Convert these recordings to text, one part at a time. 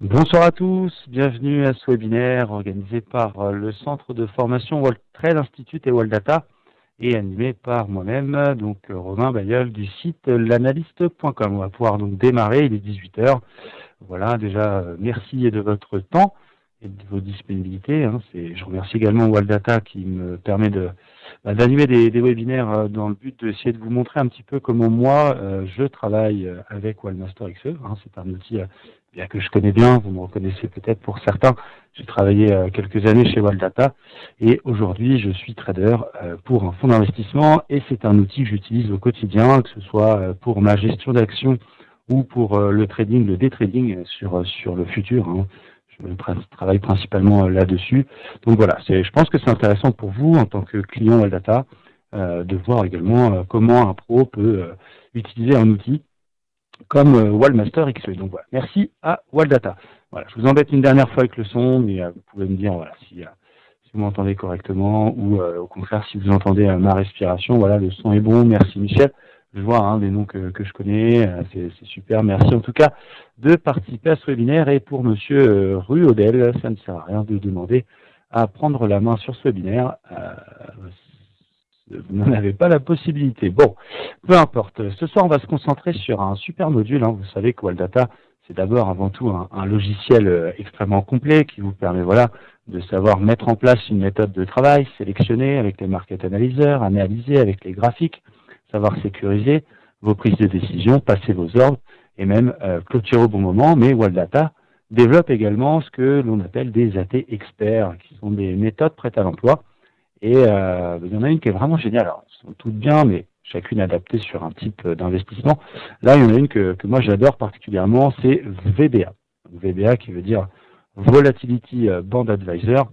Bonsoir à tous, bienvenue à ce webinaire organisé par euh, le centre de formation World Trade Institute et World Data et animé par moi-même, donc euh, Romain Bayeul du site l'analyste.com. On va pouvoir donc démarrer, il est 18h. Voilà, déjà euh, merci de votre temps et de vos disponibilités. Hein. Je remercie également World Data qui me permet bah, d'animer des, webinaires dans le but d'essayer de vous montrer un petit peu comment moi je travaille avec Wildmaster XE. Hein. C'est un outil bien que je connais bien, vous me reconnaissez peut-être pour certains. J'ai travaillé euh, quelques années chez Waldata et aujourd'hui je suis trader euh, pour un fonds d'investissement et c'est un outil que j'utilise au quotidien, que ce soit euh, pour ma gestion d'actions ou pour le trading, le day trading sur, sur le futur. Hein. Je travaille principalement là-dessus. Donc voilà, je pense que c'est intéressant pour vous en tant que client Waldata de voir également comment un pro peut utiliser un outil comme euh, Wallmaster XE. Donc voilà, merci à Walldata. Voilà, je vous embête une dernière fois avec le son, mais euh, vous pouvez me dire voilà, si, euh, si vous m'entendez correctement ou au contraire si vous entendez ma respiration. Voilà, le son est bon. Merci Michel. Je vois hein, des noms que, que je connais, c'est super. Merci en tout cas de participer à ce webinaire. Et pour Monsieur Ruodel, ça ne sert à rien de demander à prendre la main sur ce webinaire n'en avez pas la possibilité. Bon, peu importe. Ce soir, on va se concentrer sur un super module. Hein. Vous savez que Waldata, c'est d'abord avant tout un, logiciel euh, extrêmement complet qui vous permet voilà, de savoir mettre en place une méthode de travail, sélectionner avec les market analyseurs, analyser avec les graphiques, savoir sécuriser vos prises de décision, passer vos ordres et même euh, clôturer au bon moment. Mais Waldata développe également ce que l'on appelle des AT experts, qui sont des méthodes prêtes à l'emploi et euh, il y en a une qui est vraiment géniale. Alors, elles sont toutes bien, mais chacune adaptée sur un type d'investissement. Là, il y en a une que, moi j'adore particulièrement, c'est VBA. VBA qui veut dire Volatility Band Advisor.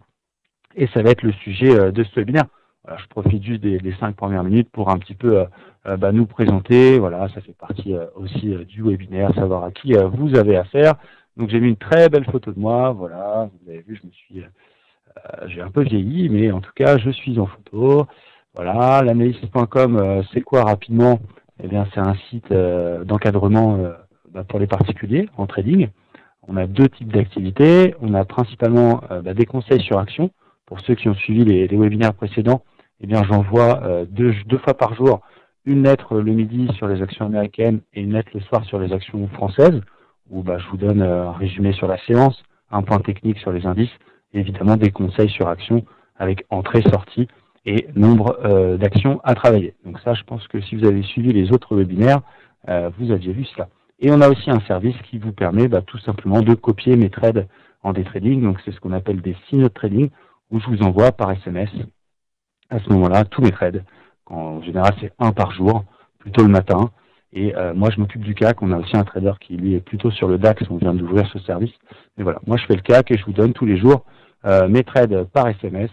Et ça va être le sujet euh, de ce webinaire. Je profite juste des, des, cinq premières minutes pour un petit peu euh, bah, nous présenter. Voilà, ça fait partie aussi du webinaire, savoir à qui vous avez affaire. Donc j'ai mis une très belle photo de moi. Voilà, vous avez vu, je me suis euh, j'ai un peu vieilli, mais en tout cas, je suis en photo. Voilà, l'analyste.com, euh, c'est quoi rapidement? Eh bien, c'est un site euh, d'encadrement bah, pour les particuliers en trading. On a deux types d'activités. On a principalement bah, des conseils sur action. Pour ceux qui ont suivi les, webinaires précédents, eh bien, j'envoie deux, deux fois par jour une lettre le midi sur les actions américaines et une lettre le soir sur les actions françaises, où bah, je vous donne un résumé sur la séance, un point technique sur les indices, évidemment des conseils sur action avec entrée, sortie et nombre euh, d'actions à travailler. Donc ça, je pense que si vous avez suivi les autres webinaires, euh, vous aviez vu cela. Et on a aussi un service qui vous permet bah, tout simplement de copier mes trades en day trading. Donc c'est ce qu'on appelle des signaux de trading où je vous envoie par SMS à ce moment-là tous mes trades. En général, c'est un par jour, plutôt le matin. Et euh, moi, je m'occupe du CAC. On a aussi un trader qui, lui, est plutôt sur le DAX. On vient d'ouvrir ce service. Mais voilà, moi, je fais le CAC et je vous donne tous les jours mes trades par SMS.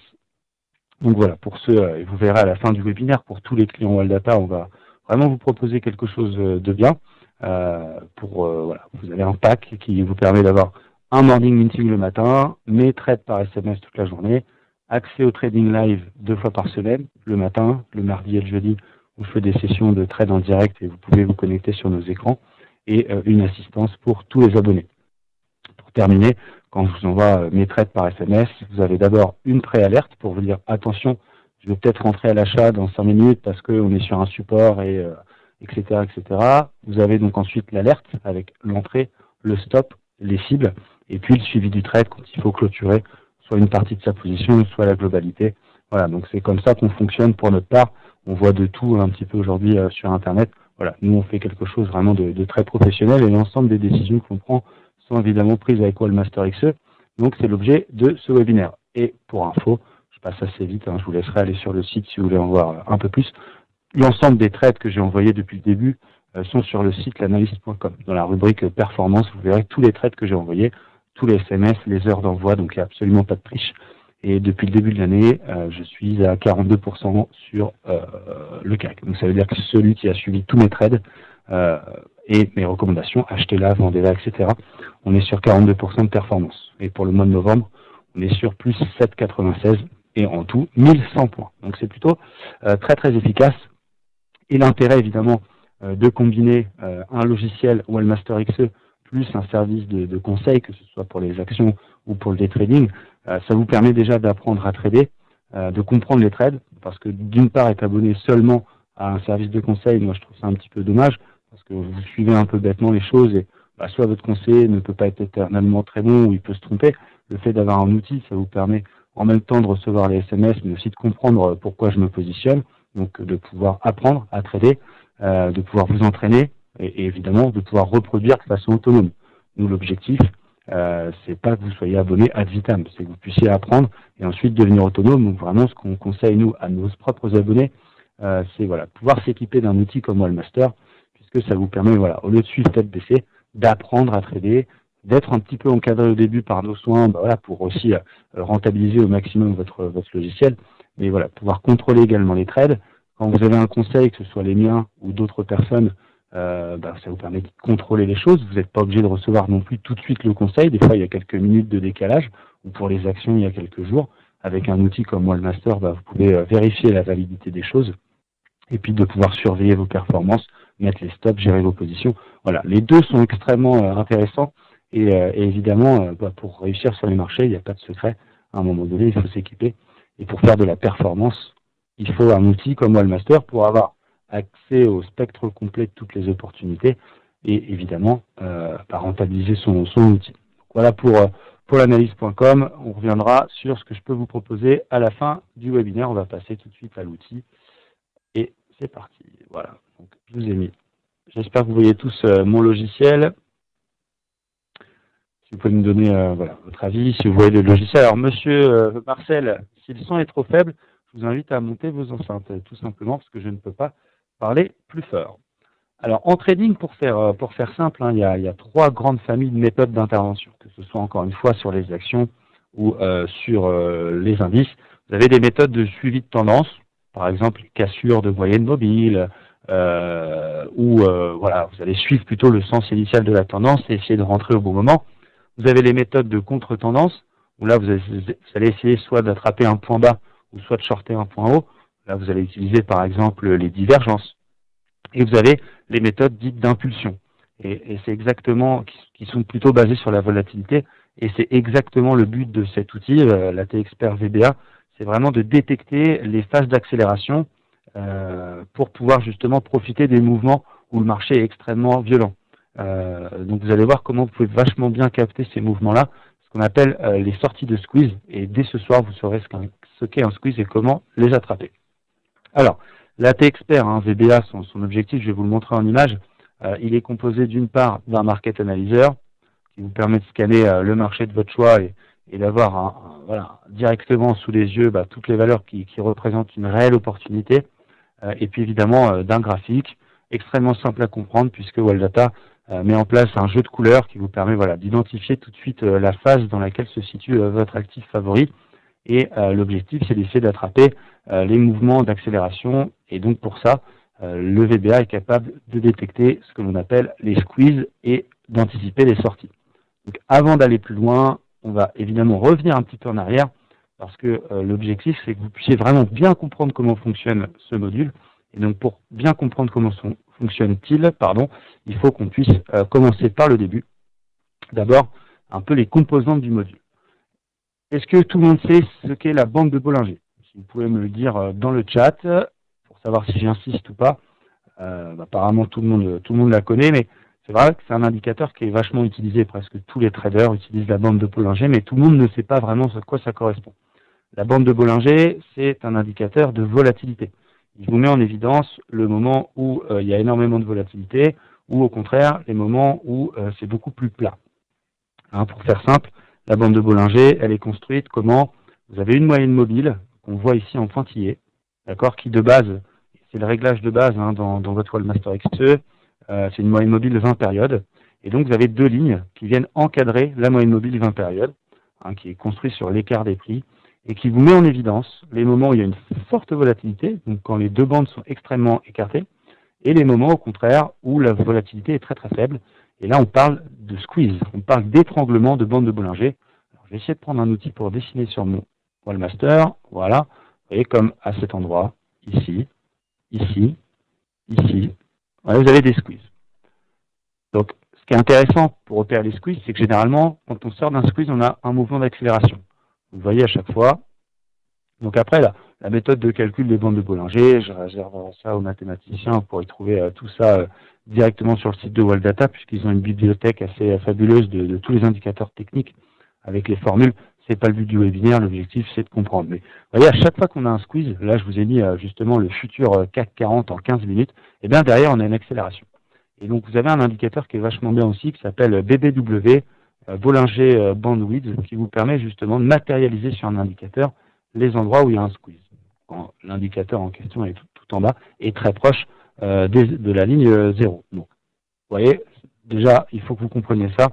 Donc voilà, pour ceux, euh, et vous verrez à la fin du webinaire, pour tous les clients Waldata, on va vraiment vous proposer quelque chose euh, de bien. pour voilà, vous avez un pack qui vous permet d'avoir un morning meeting le matin, mes trades par SMS toute la journée, accès au trading live deux fois par semaine, le matin, le mardi et le jeudi, où je fais des sessions de trade en direct et vous pouvez vous connecter sur nos écrans, et une assistance pour tous les abonnés. Pour terminer, quand je vous envoie euh, mes trades par SMS, vous avez d'abord une préalerte pour vous dire attention, je vais peut-être rentrer à l'achat dans 5 minutes parce qu'on est sur un support et etc., euh, etc. Vous avez donc ensuite l'alerte avec l'entrée, le stop, les cibles, et puis le suivi du trade quand il faut clôturer soit une partie de sa position, soit la globalité. Voilà, donc c'est comme ça qu'on fonctionne pour notre part. On voit de tout un petit peu aujourd'hui euh, sur Internet. Voilà, nous on fait quelque chose vraiment de très professionnel et l'ensemble des décisions qu'on prend sont évidemment prises avec Wallmaster XE. Donc c'est l'objet de ce webinaire. Et pour info, je passe assez vite, hein, je vous laisserai aller sur le site si vous voulez en voir un peu plus. L'ensemble des trades que j'ai envoyés depuis le début euh, sont sur le site l'analyste.com. Dans la rubrique performance, vous verrez tous les trades que j'ai envoyés, tous les SMS, les heures d'envoi, donc il n'y a absolument pas de triche. Et depuis le début de l'année, euh, je suis à 42% sur euh, le CAC. Donc ça veut dire que celui qui a suivi tous mes trades et mes recommandations, achetez-la, vendez-la, etc. On est sur 42% de performance. Et pour le mois de novembre, on est sur plus 7,96 et en tout 1100 points. Donc c'est plutôt euh, très très efficace. Et l'intérêt évidemment euh, de combiner euh, un logiciel Wellmaster XE plus un service de, conseil, que ce soit pour les actions ou pour le day trading, euh, ça vous permet déjà d'apprendre à trader, euh, de comprendre les trades, parce que d'une part, être abonné seulement à un service de conseil, moi je trouve ça un petit peu dommage, parce que vous suivez un peu bêtement les choses et bah, soit votre conseiller ne peut pas être éternellement très bon ou il peut se tromper. Le fait d'avoir un outil, ça vous permet en même temps de recevoir les SMS, mais aussi de comprendre pourquoi je me positionne, donc de pouvoir apprendre à trader, euh, de pouvoir vous entraîner et, évidemment de pouvoir reproduire de façon autonome. Nous, l'objectif, euh, c'est pas que vous soyez abonné ad vitam, c'est que vous puissiez apprendre et ensuite devenir autonome. Donc vraiment, ce qu'on conseille nous à nos propres abonnés, euh, c'est voilà pouvoir s'équiper d'un outil comme Wallmaster, puisque ça vous permet voilà au lieu de suivre tête baissée, d'apprendre à trader, d'être un petit peu encadré au début par nos soins, bah voilà, pour aussi euh, rentabiliser au maximum votre, votre logiciel, mais voilà, pouvoir contrôler également les trades. Quand vous avez un conseil, que ce soit les miens ou d'autres personnes, euh, bah, ça vous permet de contrôler les choses. Vous n'êtes pas obligé de recevoir non plus tout de suite le conseil. Des fois, il y a quelques minutes de décalage, ou pour les actions, il y a quelques jours. Avec un outil comme Wallmaster, bah, vous pouvez euh, vérifier la validité des choses et puis de pouvoir surveiller vos performances, mettre les stops, gérer vos positions. Voilà, les deux sont extrêmement intéressants et, euh, évidemment, euh, bah, pour réussir sur les marchés, il n'y a pas de secret. À un moment donné, il faut s'équiper. Et pour faire de la performance, il faut un outil comme Wallmaster pour avoir accès au spectre complet de toutes les opportunités et évidemment euh, rentabiliser son, son outil. voilà pour, euh, pour l'analyse.com. On reviendra sur ce que je peux vous proposer à la fin du webinaire. On va passer tout de suite à l'outil. Et c'est parti. Voilà. Je vous ai mis. J'espère que vous voyez tous mon logiciel vous pouvez me donner euh, voilà, votre avis, si vous voyez le logiciel. Alors, monsieur euh, Marcel, si le son est trop faible, je vous invite à monter vos enceintes, tout simplement parce que je ne peux pas parler plus fort. Alors, en trading, pour faire, euh, pour faire simple, hein, il, y a, trois grandes familles de méthodes d'intervention, que ce soit encore une fois sur les actions ou sur les indices. Vous avez des méthodes de suivi de tendance, par exemple cassure de moyenne mobile, où voilà, vous allez suivre plutôt le sens initial de la tendance et essayer de rentrer au bon moment. Vous avez les méthodes de contre-tendance, où là, vous allez essayer soit d'attraper un point bas, ou soit de shorter un point haut. Là, vous allez utiliser par exemple les divergences. Et vous avez les méthodes dites d'impulsion. Et, c'est exactement, qui, sont plutôt basées sur la volatilité. Et c'est exactement le but de cet outil, euh, la T-Expert VBA. C'est vraiment de détecter les phases d'accélération euh, pour pouvoir justement profiter des mouvements où le marché est extrêmement violent. Euh, donc vous allez voir comment vous pouvez vachement bien capter ces mouvements-là, ce qu'on appelle euh, les sorties de squeeze. Et dès ce soir, vous saurez ce qu'est un squeeze et comment les attraper. Alors, l'AT Expert, hein, VBA, son, objectif, je vais vous le montrer en image, euh, il est composé d'une part d'un market analyzer qui vous permet de scanner le marché de votre choix et, d'avoir directement sous les yeux bah, toutes les valeurs qui, qui, représentent une réelle opportunité. et puis évidemment d'un graphique extrêmement simple à comprendre puisque Wildata euh, met en place un jeu de couleurs qui vous permet d'identifier tout de suite euh, la phase dans laquelle se situe euh, votre actif favori. Et l'objectif, c'est d'essayer d'attraper les mouvements d'accélération. Et donc pour ça, le VBA est capable de détecter ce que l'on appelle les squeezes et d'anticiper les sorties. Donc avant d'aller plus loin, on va évidemment revenir un petit peu en arrière parce que l'objectif, c'est que vous puissiez vraiment bien comprendre comment fonctionne ce module. Et donc pour bien comprendre comment fonctionne-t-il Pardon, il faut qu'on puisse euh, commencer par le début. D'abord, un peu les composantes du module. Est-ce que tout le monde sait ce qu'est la bande de Bollinger? Si vous pouvez me le dire euh, dans le chat, pour savoir si j'insiste ou pas. Euh, bah, apparemment, tout le, monde, tout le monde la connaît, mais c'est vrai que c'est un indicateur qui est vachement utilisé. Presque tous les traders utilisent la bande de Bollinger, mais tout le monde ne sait pas vraiment à quoi ça correspond. La bande de Bollinger, c'est un indicateur de volatilité il vous met en évidence le moment où euh, il y a énormément de volatilité ou au contraire les moments où c'est beaucoup plus plat. Hein, pour faire simple, la bande de Bollinger, elle est construite comment? Vous avez une moyenne mobile qu'on voit ici en pointillé, d'accord, qui de base, c'est le réglage de base hein, dans, votre Wallmaster XE, euh, c'est une moyenne mobile de 20 périodes. Et donc vous avez deux lignes qui viennent encadrer la moyenne mobile de 20 périodes, hein, qui est construite sur l'écart des prix et qui vous met en évidence les moments où il y a une forte volatilité, donc quand les deux bandes sont extrêmement écartées, et les moments au contraire où la volatilité est très très faible. Et là, on parle de squeeze, on parle d'étranglement de bande de Bollinger. Alors, je vais essayer de prendre un outil pour dessiner sur mon Wallmaster. Voilà. Vous voyez, comme à cet endroit, ici, ici, ici. vous avez des squeezes. Donc, ce qui est intéressant pour opérer les squeezes, c'est que généralement, quand on sort d'un squeeze, on a un mouvement d'accélération. Vous voyez à chaque fois. Donc après, la, la méthode de calcul des bandes de Bollinger, je réserve ça aux mathématiciens pour y trouver euh, tout ça euh, directement sur le site de Waldata, puisqu'ils ont une bibliothèque assez euh, fabuleuse de, tous les indicateurs techniques avec les formules. C'est pas le but du webinaire, l'objectif c'est de comprendre. Mais vous voyez, à chaque fois qu'on a un squeeze, là je vous ai mis justement le futur CAC 40 en 15 minutes, et eh bien derrière on a une accélération. Et donc vous avez un indicateur qui est vachement bien aussi, qui s'appelle BBW, Bollinger Bandwidth, qui vous permet justement de matérialiser sur un indicateur les endroits où il y a un squeeze. L'indicateur en question est tout, en bas et très proche euh, de la ligne 0. Donc, vous voyez, déjà, il faut que vous compreniez ça,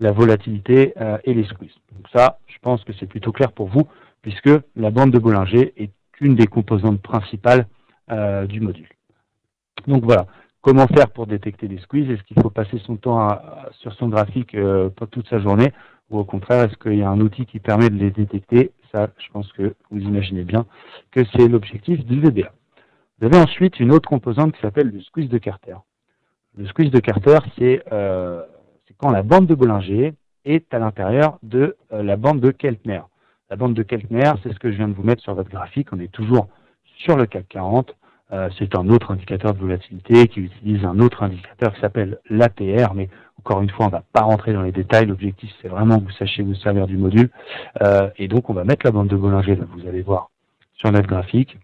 la volatilité euh, et les squeezes. Donc ça, je pense que c'est plutôt clair pour vous, puisque la bande de Bollinger est une des composantes principales euh, du module. Donc voilà, comment faire pour détecter les squeezes? Est-ce qu'il faut passer son temps sur son graphique toute sa journée? Ou au contraire, est-ce qu'il y a un outil qui permet de les détecter? Ça, je pense que vous imaginez bien que c'est l'objectif du VBA. Vous avez ensuite une autre composante qui s'appelle le squeeze de Carter. Le squeeze de Carter, c'est euh, quand la bande de Bollinger est à l'intérieur de euh, la bande de Keltner. La bande de Keltner, c'est ce que je viens de vous mettre sur votre graphique. On est toujours sur le CAC 40. Euh, c'est un autre indicateur de volatilité qui utilise un autre indicateur qui s'appelle l'APR, mais encore une fois, on ne va pas rentrer dans les détails. L'objectif, c'est vraiment que vous sachiez vous servir du module. Euh, et donc, on va mettre la bande de Bollinger, vous allez voir sur notre graphique.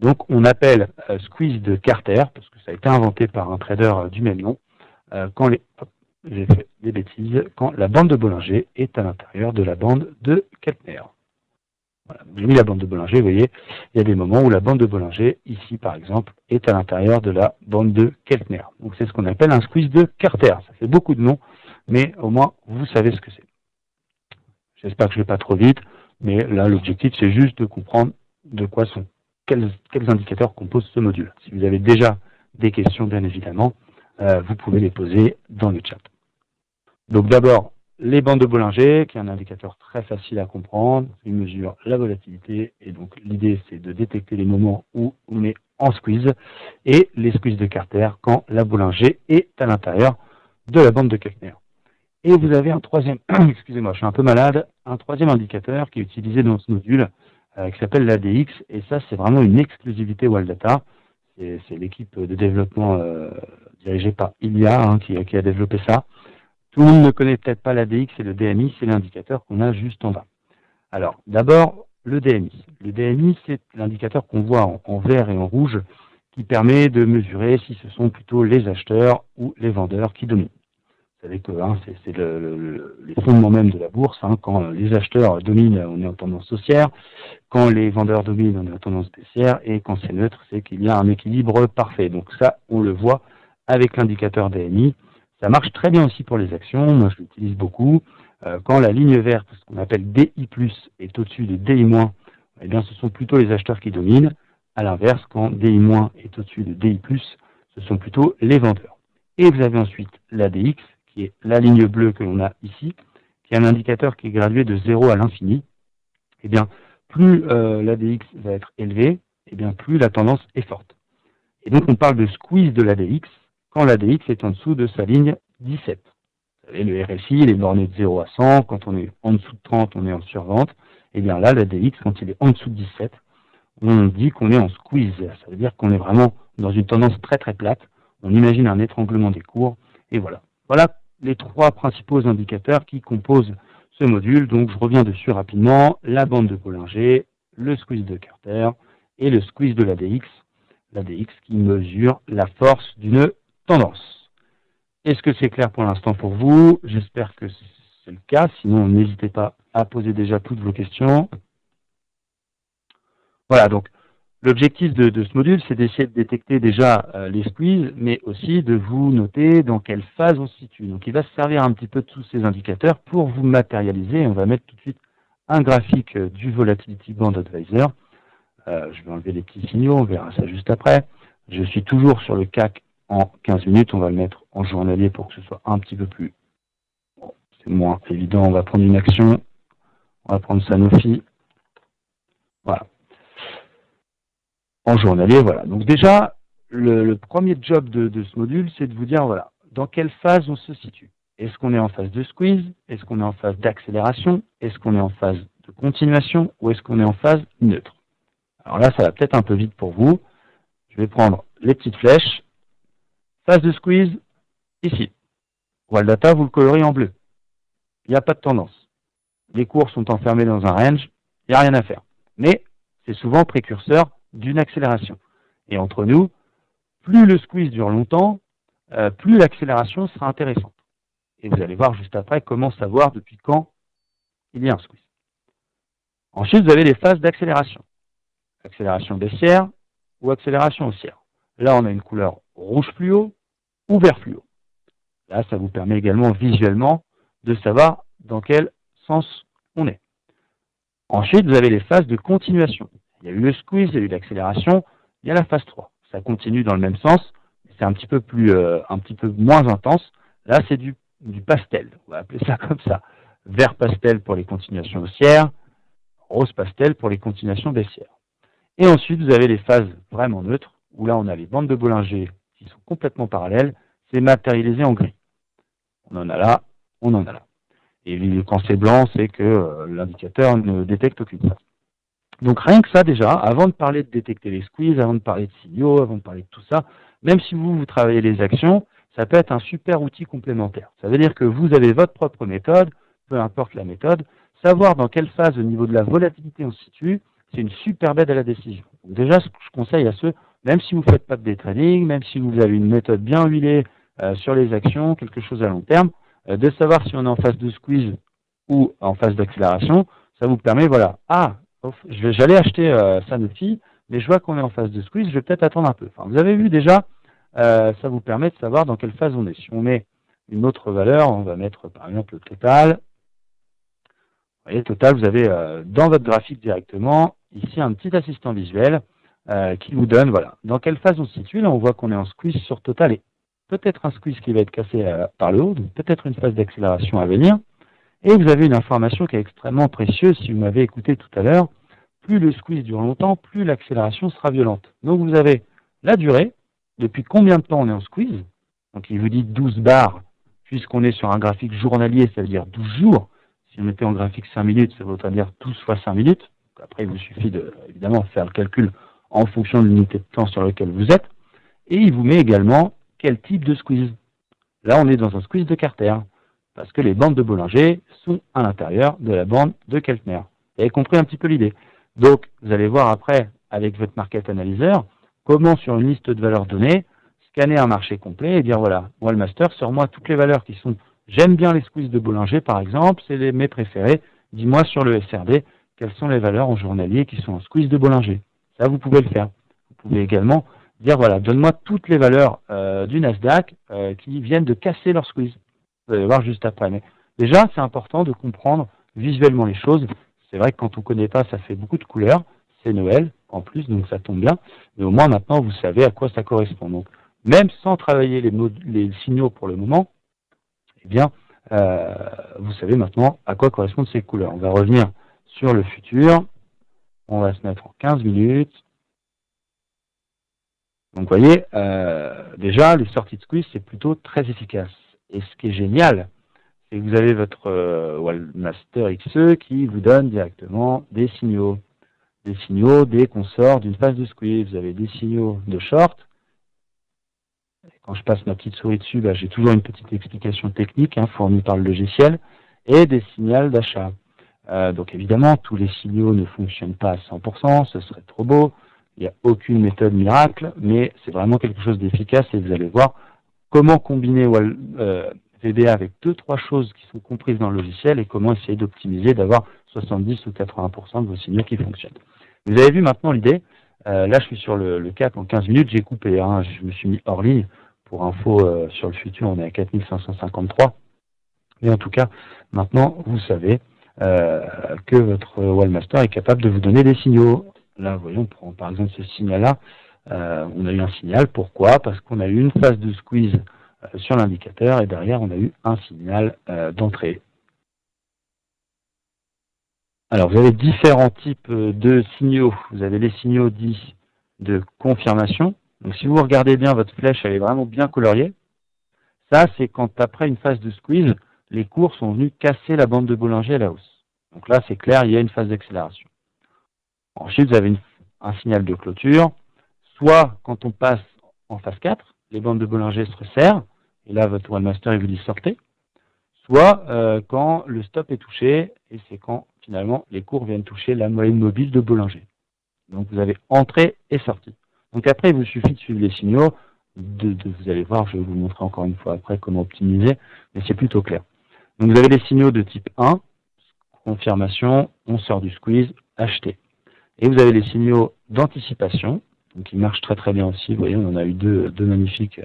donc, on appelle euh, squeeze de Carter, parce que ça a été inventé par un trader euh, du même nom, quand les... j'ai fait des bêtises, quand la bande de Bollinger est à l'intérieur de la bande de Keltner. J'ai la bande de Bollinger, vous voyez, il y a des moments où la bande de Bollinger, ici par exemple, est à l'intérieur de la bande de Keltner. Donc c'est ce qu'on appelle un squeeze de Carter. Ça fait beaucoup de noms, mais au moins vous savez ce que c'est. J'espère que je ne vais pas trop vite, mais là l'objectif c'est juste de comprendre de quoi sont, quels, indicateurs composent ce module. Si vous avez déjà des questions, bien évidemment, euh, vous pouvez les poser dans le chat. Donc d'abord, les bandes de Bollinger, qui est un indicateur très facile à comprendre, il mesure la volatilité, et donc l'idée c'est de détecter les moments où on est en squeeze, et les squeezes de Carter quand la Bollinger est à l'intérieur de la bande de Keltner. Et vous avez un troisième, excusez-moi, je suis un peu malade, un troisième indicateur qui est utilisé dans ce module, euh, qui s'appelle l'ADX, et ça c'est vraiment une exclusivité Wildata, c'est l'équipe de développement euh, dirigée par Ilia hein, qui a développé ça. Tout le monde ne connaît peut-être pas l'ADX et le DMI, c'est l'indicateur qu'on a juste en bas. Alors, d'abord, le DMI. Le DMI, c'est l'indicateur qu'on voit en, vert et en rouge qui permet de mesurer si ce sont plutôt les acheteurs ou les vendeurs qui dominent. Vous savez que hein, c'est le, les fondements même de la bourse. Hein. quand les acheteurs dominent, on est en tendance haussière. Quand les vendeurs dominent, on est en tendance baissière. Et quand c'est neutre, c'est qu'il y a un équilibre parfait. Donc ça, on le voit avec l'indicateur DMI. Ça marche très bien aussi pour les actions, moi je l'utilise beaucoup. Euh, quand la ligne verte, ce qu'on appelle DI+, est au-dessus de DI-, eh bien ce sont plutôt les acheteurs qui dominent. À l'inverse, quand DI- est au-dessus de DI+, ce sont plutôt les vendeurs. Et vous avez ensuite l'ADX, qui est la ligne bleue que l'on a ici, qui est un indicateur qui est gradué de 0 à l'infini. Eh bien, plus euh, l'ADX va être élevé, eh bien plus la tendance est forte. Et donc on parle de squeeze de l'ADX, quand l'ADX est en dessous de sa ligne 17. Vous savez, le RSI, il est borné de 0 à 100. Quand on est en dessous de 30, on est en survente. Et eh bien là, l'ADX, quand il est en dessous de 17, on dit qu'on est en squeeze. Ça veut dire qu'on est vraiment dans une tendance très très plate. On imagine un étranglement des cours. Et voilà. Voilà les trois principaux indicateurs qui composent ce module. Donc je reviens dessus rapidement. La bande de Bollinger, le squeeze de Carter et le squeeze de l'ADX. L'ADX qui mesure la force d'une Est-ce que c'est clair pour l'instant pour vous? J'espère que c'est le cas. Sinon, n'hésitez pas à poser déjà toutes vos questions. Voilà, donc l'objectif de, ce module, c'est d'essayer de détecter déjà euh, les squeezes, mais aussi de vous noter dans quelle phase on se situe. Donc il va se servir un petit peu de tous ces indicateurs pour vous matérialiser. On va mettre tout de suite un graphique euh, du Volatility Band Advisor. Euh, je vais enlever les petits signaux, on verra ça juste après. Je suis toujours sur le CAC en 15 minutes. On va le mettre en journalier pour que ce soit un petit peu plus... c'est moins évident. On va prendre une action. On va prendre Sanofi. Voilà. En journalier, voilà. Donc déjà, le, premier job de, ce module, c'est de vous dire, voilà, dans quelle phase on se situe. Est-ce qu'on est en phase de squeeze? Est-ce qu'on est en phase d'accélération? Est-ce qu'on est en phase de continuation? Ou est-ce qu'on est en phase neutre? Alors là, ça va peut-être un peu vite pour vous. Je vais prendre les petites flèches. Phase de squeeze, ici. Wild Data, vous le colorez en bleu. Il n'y a pas de tendance. Les cours sont enfermés dans un range, il n'y a rien à faire. Mais c'est souvent précurseur d'une accélération. Et entre nous, plus le squeeze dure longtemps, euh, plus l'accélération sera intéressante. Et vous allez voir juste après comment savoir depuis quand il y a un squeeze. Ensuite, vous avez les phases d'accélération. Accélération baissière ou accélération haussière. Là, on a une couleur rouge fluo ou vert fluo. Là, ça vous permet également visuellement de savoir dans quel sens on est. Ensuite, vous avez les phases de continuation. Il y a eu le squeeze, il y a eu l'accélération, il y a la phase 3. Ça continue dans le même sens, c'est un petit peu plus, euh, un peu moins intense. Là, c'est du du pastel, on va appeler ça comme ça. Vert pastel pour les continuations haussières, rose pastel pour les continuations baissières. Et ensuite, vous avez les phases vraiment neutres, où là, on a les bandes de Bollinger qui sont complètement parallèles, c'est matérialisé en gris. On en a là, on en a là. Et quand c'est blanc, c'est que euh, l'indicateur ne détecte aucune phase. Donc rien que ça déjà, avant de parler de détecter les squeezes, avant de parler de signaux, avant de parler de tout ça, même si vous, vous travaillez les actions, ça peut être un super outil complémentaire. Ça veut dire que vous avez votre propre méthode, peu importe la méthode, savoir dans quelle phase au niveau de la volatilité on se situe, c'est une super aide à la décision. déjà, ce que je conseille à ceux, même si vous ne faites pas de day trading, même si vous avez une méthode bien huilée euh, sur les actions, quelque chose à long terme, euh, de savoir si on est en phase de squeeze ou en phase d'accélération, ça vous permet, voilà, ah, j'allais acheter euh, Sanofi, mais je vois qu'on est en phase de squeeze, je vais peut-être attendre un peu. Enfin, vous avez vu déjà, euh, ça vous permet de savoir dans quelle phase on est. Si on met une autre valeur, on va mettre par exemple le total. Vous voyez, total, vous avez euh, dans votre graphique directement, ici un petit assistant visuel euh, qui vous donne, voilà, dans quelle phase on se situe. Là, on voit qu'on est en squeeze sur total et peut-être un squeeze qui va être cassé par le haut, peut-être une phase d'accélération à venir. Et vous avez une information qui est extrêmement précieuse, si vous m'avez écouté tout à l'heure, plus le squeeze dure longtemps, plus l'accélération sera violente. Donc vous avez la durée, depuis combien de temps on est en squeeze? Donc il vous dit 12 barres, puisqu'on est sur un graphique journalier, ça veut dire 12 jours. Si on était en graphique 5 minutes, ça voudrait dire 12 fois 5 minutes. après, il vous suffit de, évidemment, faire le calcul en fonction de l'unité de temps sur laquelle vous êtes. Et il vous met également quel type de squeeze. Là, on est dans un squeeze de Carter, parce que les bandes de Bollinger sont à l'intérieur de la bande de Keltner. Vous avez compris un petit peu l'idée. Donc, vous allez voir après, avec votre market analyzer, comment sur une liste de valeurs données, scanner un marché complet et dire voilà, Wallmaster, sors-moi toutes les valeurs qui sont, j'aime bien les squeezes de Bollinger par exemple, c'est mes préférés, dis-moi sur le SRD, quelles sont les valeurs en journalier qui sont en squeeze de Bollinger. Ça, vous pouvez le faire. Vous pouvez également dire voilà, donne-moi toutes les valeurs euh, du Nasdaq euh, qui viennent de casser leur squeeze. Vous allez voir juste après. Mais déjà, c'est important de comprendre visuellement les choses. C'est vrai que quand on ne connaît pas, ça fait beaucoup de couleurs. C'est Noël, en plus, donc ça tombe bien. Mais au moins maintenant, vous savez à quoi ça correspond. Donc, même sans travailler les, les signaux pour le moment, eh bien, euh, vous savez maintenant à quoi correspondent ces couleurs. On va revenir sur le futur. On va se mettre en 15 minutes. Donc, vous voyez, euh, déjà, les sorties de squeeze, c'est plutôt très efficace. Et ce qui est génial, c'est que vous avez votre euh, Wallmaster XE qui vous donne directement des signaux des signaux dès qu'on sort d'une phase de squeeze. Vous avez des signaux de short. Quand je passe ma petite souris dessus, bah, j'ai toujours une petite explication technique hein, fournie par le logiciel et des signaux d'achat. Euh, donc évidemment, tous les signaux ne fonctionnent pas à 100%, ce serait trop beau. Il n'y a aucune méthode miracle, mais c'est vraiment quelque chose d'efficace et vous allez voir comment combiner euh, VBA avec deux, trois choses qui sont comprises dans le logiciel et comment essayer d'optimiser, d'avoir 70 ou 80% de vos signaux qui fonctionnent. Vous avez vu maintenant l'idée. Euh, là, je suis sur le, cap en 15 minutes. J'ai coupé. Hein, je me suis mis hors ligne. Pour info, euh, sur le futur, on est à 4553. Mais en tout cas, maintenant, vous savez que votre Wallmaster est capable de vous donner des signaux. Là, voyons, prend par exemple ce signal-là. on a eu un signal. Pourquoi? Parce qu'on a eu une phase de squeeze sur l'indicateur et derrière, on a eu un signal d'entrée. Alors, vous avez différents types euh, de signaux. Vous avez les signaux dits de confirmation. Donc, si vous regardez bien, votre flèche, elle est vraiment bien coloriée. Ça, c'est quand après une phase de squeeze, les cours sont venus casser la bande de Bollinger à la hausse. Donc là, c'est clair, il y a une phase d'accélération. Ensuite, vous avez un signal de clôture. Soit quand on passe en phase 4, les bandes de Bollinger se resserrent, et là, votre One Master, il vous dit sortez. Soit euh, quand le stop est touché, et c'est quand finalement les cours viennent toucher la moyenne mobile de Bollinger. Donc vous avez entrée et sortie. Donc après, il vous suffit de suivre les signaux. De, vous allez voir, je vais vous montrer encore une fois après comment optimiser, mais c'est plutôt clair. Donc vous avez les signaux de type 1, confirmation, on sort du squeeze, acheter. Et vous avez les signaux d'anticipation, donc ils marchent très très bien aussi. Vous voyez, on en a eu deux, deux magnifiques.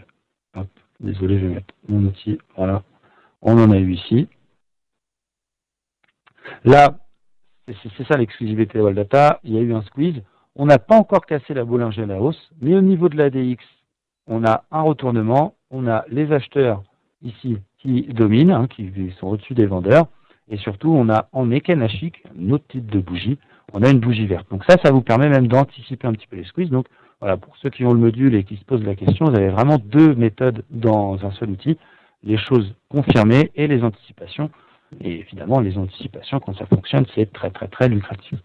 Hop, désolé, je vais mettre mon outil. Voilà, on en a eu ici. Là, c'est ça l'exclusivité de Data. Il y a eu un squeeze. On n'a pas encore cassé la Bollinger à la hausse, mais au niveau de l'ADX, on a un retournement. On a les acheteurs ici qui dominent, hein, qui sont au-dessus des vendeurs. Et surtout, on a en Ekenashik, un autre type de bougie, on a une bougie verte. Donc ça, ça vous permet même d'anticiper un petit peu les squeezes. Donc voilà, pour ceux qui ont le module et qui se posent la question, vous avez vraiment deux méthodes dans un seul outil, les choses confirmées et les anticipations. Et évidemment, les anticipations, quand ça fonctionne, c'est très très très lucratif.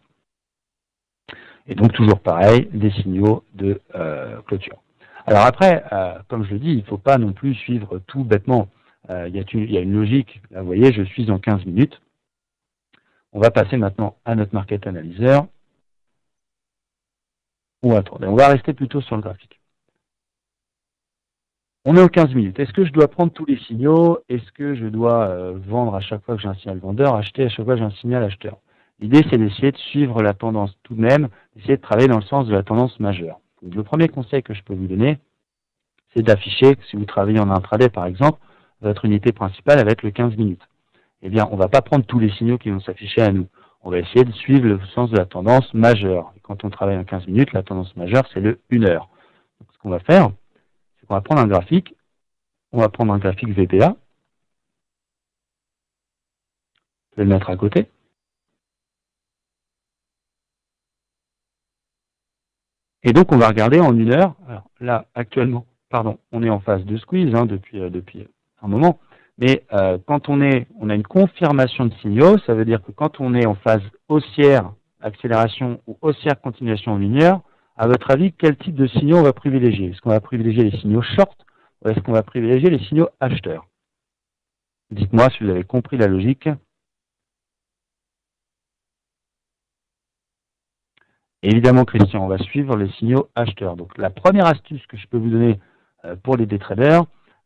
Et donc toujours pareil, des signaux de euh, clôture. Alors après, euh, comme je le dis, il ne faut pas non plus suivre tout bêtement. Euh, il, y a une, logique. Là, vous voyez, je suis en 15 minutes. On va passer maintenant à notre market analyzer. On va on va rester plutôt sur le graphique. On est aux 15 minutes. Est-ce que je dois prendre tous les signaux? Est-ce que je dois euh, vendre à chaque fois que j'ai un signal vendeur, acheter à chaque fois que j'ai un signal acheteur? L'idée, c'est d'essayer de suivre la tendance tout de même, d'essayer de travailler dans le sens de la tendance majeure. Le premier conseil que je peux vous donner, c'est d'afficher, si vous travaillez en intraday par exemple, votre unité principale avec le 15 minutes. Eh bien, on ne va pas prendre tous les signaux qui vont s'afficher à nous. On va essayer de suivre le sens de la tendance majeure. Et quand on travaille en 15 minutes, la tendance majeure, c'est le 1 heure. Donc, ce qu'on va faire, on va prendre un graphique. On va prendre un graphique VBA. Je vais le mettre à côté. Et donc, on va regarder en une heure. Alors là, actuellement, pardon, on est en phase de squeeze hein, depuis, euh, depuis un moment. Mais euh, quand on est, on a une confirmation de signaux, ça veut dire que quand on est en phase haussière, accélération ou haussière continuation heure, à votre avis, quel type de signaux on va privilégier? Est-ce qu'on va privilégier les signaux short ou est-ce qu'on va privilégier les signaux acheteurs? Dites-moi si vous avez compris la logique. Évidemment, Christian, on va suivre les signaux acheteurs. Donc, la première astuce que je peux vous donner euh, pour les day traders,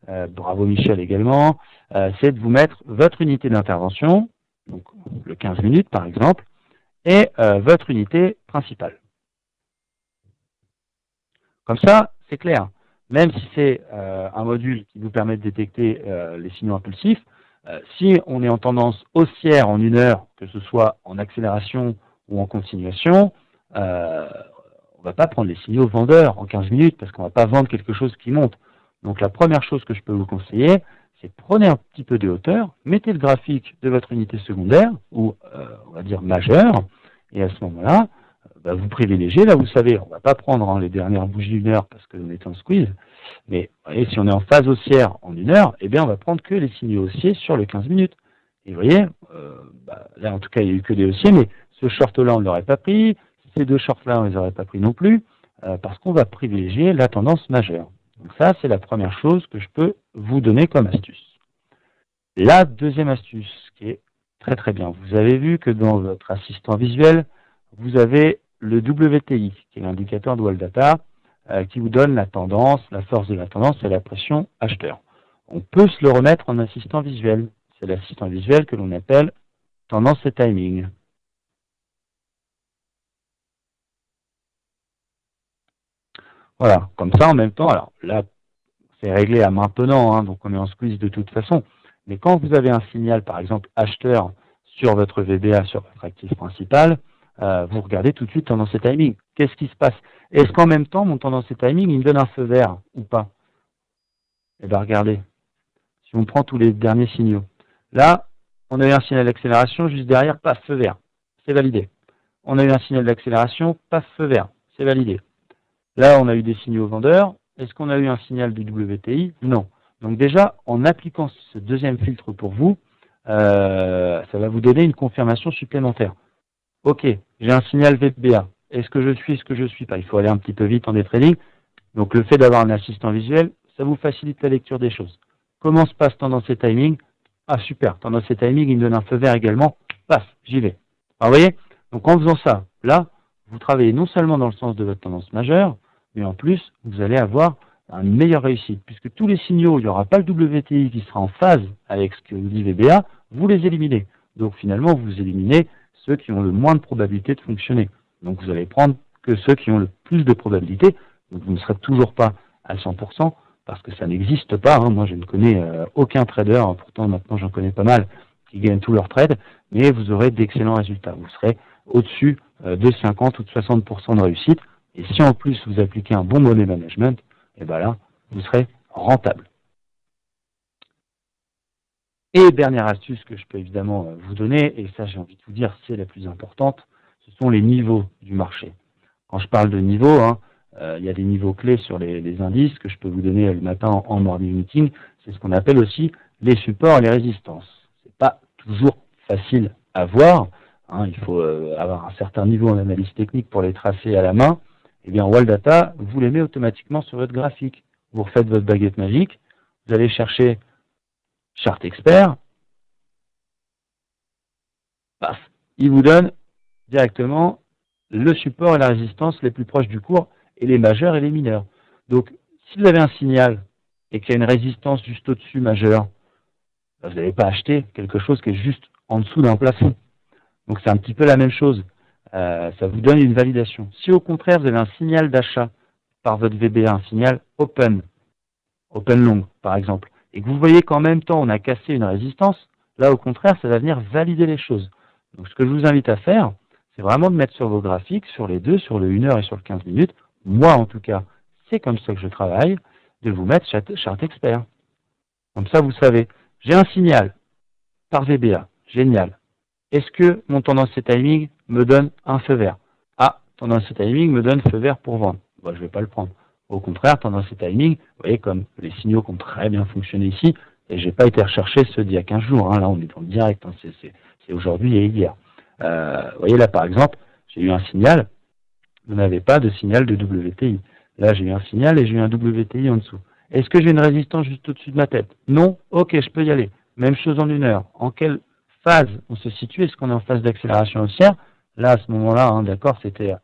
euh, bravo Michel également, euh, c'est de vous mettre votre unité d'intervention, donc le 15 minutes par exemple, et votre unité principale. Comme ça, c'est clair. Même si c'est un module qui nous permet de détecter les signaux impulsifs, si on est en tendance haussière en une heure, que ce soit en accélération ou en continuation, on ne va pas prendre les signaux vendeurs en 15 minutes parce qu'on ne va pas vendre quelque chose qui monte. Donc la première chose que je peux vous conseiller, c'est prenez un petit peu de hauteur, mettez le graphique de votre unité secondaire, ou on va dire majeure, et à ce moment-là, bah, vous privilégiez. Là, vous savez, on ne va pas prendre hein, les dernières bougies d'une heure parce que est en squeeze. Mais si on est en phase haussière en une heure, eh bien, on va prendre que les signaux haussiers sur les 15 minutes. Et vous voyez, euh, bah, là, en tout cas, il n'y a eu que des haussiers, mais ce short-là, on ne l'aurait pas pris. Ces deux shorts-là, on ne les aurait pas pris non plus, euh, parce qu'on va privilégier la tendance majeure. Donc ça, c'est la première chose que je peux vous donner comme astuce. La deuxième astuce, qui est très très bien, vous avez vu que dans votre assistant visuel, vous avez le WTI, qui est l'indicateur de Wall Data, euh, qui vous donne la tendance, la force de la tendance et la pression acheteur. On peut se le remettre en assistant visuel. C'est l'assistant visuel que l'on appelle tendance et timing. Voilà, comme ça en même temps, alors là, c'est réglé à maintenant, hein, donc on est en squeeze de toute façon. Mais quand vous avez un signal, par exemple, acheteur sur votre VBA, sur votre actif principal, euh, vous regardez tout de suite tendance et timing. Qu'est-ce qui se passe? Est-ce qu'en même temps, mon tendance et timing, il me donne un feu vert ou pas? Eh bien, regardez. Si on prend tous les derniers signaux. Là, on a eu un signal d'accélération, juste derrière, pas feu vert. C'est validé. On a eu un signal d'accélération, pas feu vert. C'est validé. Là, on a eu des signaux vendeurs. Est-ce qu'on a eu un signal du WTI Non. Donc déjà, en appliquant ce deuxième filtre pour vous, euh, ça va vous donner une confirmation supplémentaire. Ok, j'ai un signal VBA. Est-ce que je suis, est-ce que je suis pas? Il faut aller un petit peu vite en des trading. Donc le fait d'avoir un assistant visuel, ça vous facilite la lecture des choses. Comment se passe tendance et timing Ah super, tendance et timing, il me donne un feu vert également. Passe, j'y vais. Vous voyez? Donc en faisant ça, là, vous travaillez non seulement dans le sens de votre tendance majeure, mais en plus, vous allez avoir une meilleure réussite, puisque tous les signaux, il n'y aura pas le WTI qui sera en phase avec ce que dit VBA, vous les éliminez. Donc finalement, vous éliminez ceux qui ont le moins de probabilité de fonctionner. Donc vous allez prendre que ceux qui ont le plus de probabilité. Donc vous ne serez toujours pas à 100% parce que ça n'existe pas. Hein. Moi, je ne connais euh, aucun trader, pourtant maintenant j'en connais pas mal, qui gagnent tous leurs trades, mais vous aurez d'excellents résultats. Vous serez au-dessus euh, de 50 ou de 60% de réussite. Et si en plus vous appliquez un bon money management, et eh bien là, vous serez rentable. Et dernière astuce que je peux évidemment euh, vous donner, et ça j'ai envie de vous dire, c'est la plus importante, ce sont les niveaux du marché. Quand je parle de niveaux, hein, euh, il y a des niveaux clés sur les, indices que je peux vous donner le matin en, morning meeting. C'est ce qu'on appelle aussi les supports et les résistances. C'est pas toujours facile à voir. Hein, il faut euh, avoir un certain niveau en analyse technique pour les tracer à la main eh bien, Data, vous les met automatiquement sur votre graphique. Vous refaites votre baguette magique, vous allez chercher Chart Expert, paf, il vous donne directement le support et la résistance les plus proches du cours, et les majeurs et les mineurs. Donc, si vous avez un signal et qu'il y a une résistance juste au-dessus majeure, ben, vous n'allez pas acheter quelque chose qui est juste en dessous d'un plafond. Donc c'est un petit peu la même chose. Euh, ça vous donne une validation. Si au contraire vous avez un signal d'achat par votre VBA, un signal open, open long par exemple, et que vous voyez qu'en même temps on a cassé une résistance, là au contraire ça va venir valider les choses. Donc ce que je vous invite à faire, c'est vraiment de mettre sur vos graphiques, sur les deux, sur le 1 heure et sur le 15 minutes, moi en tout cas, c'est comme ça que je travaille, de vous mettre chart expert. Comme ça vous savez, j'ai un signal par VBA, génial. Est-ce que mon tendance et timing? Me donne un feu vert. Ah, tendance et timing me donne feu vert pour vendre. Bon, je ne vais pas le prendre. Au contraire, tendance et timing, vous voyez comme les signaux qui ont très bien fonctionné ici, et j'ai pas été rechercher ceux d'il y a 15 jours. Hein. Là, on est dans le direct. Hein. C'est aujourd'hui et hier. Euh, vous voyez là, par exemple, j'ai eu un signal. Vous n'avez pas de signal de WTI. Là, j'ai eu un signal et j'ai eu un WTI en dessous. Est-ce que j'ai une résistance juste au-dessus de ma tête? Non Ok, je peux y aller. Même chose en une heure. En quelle phase on se situe? Est-ce qu'on est en phase d'accélération haussière? Là, à ce moment-là, hein, d'accord, c'était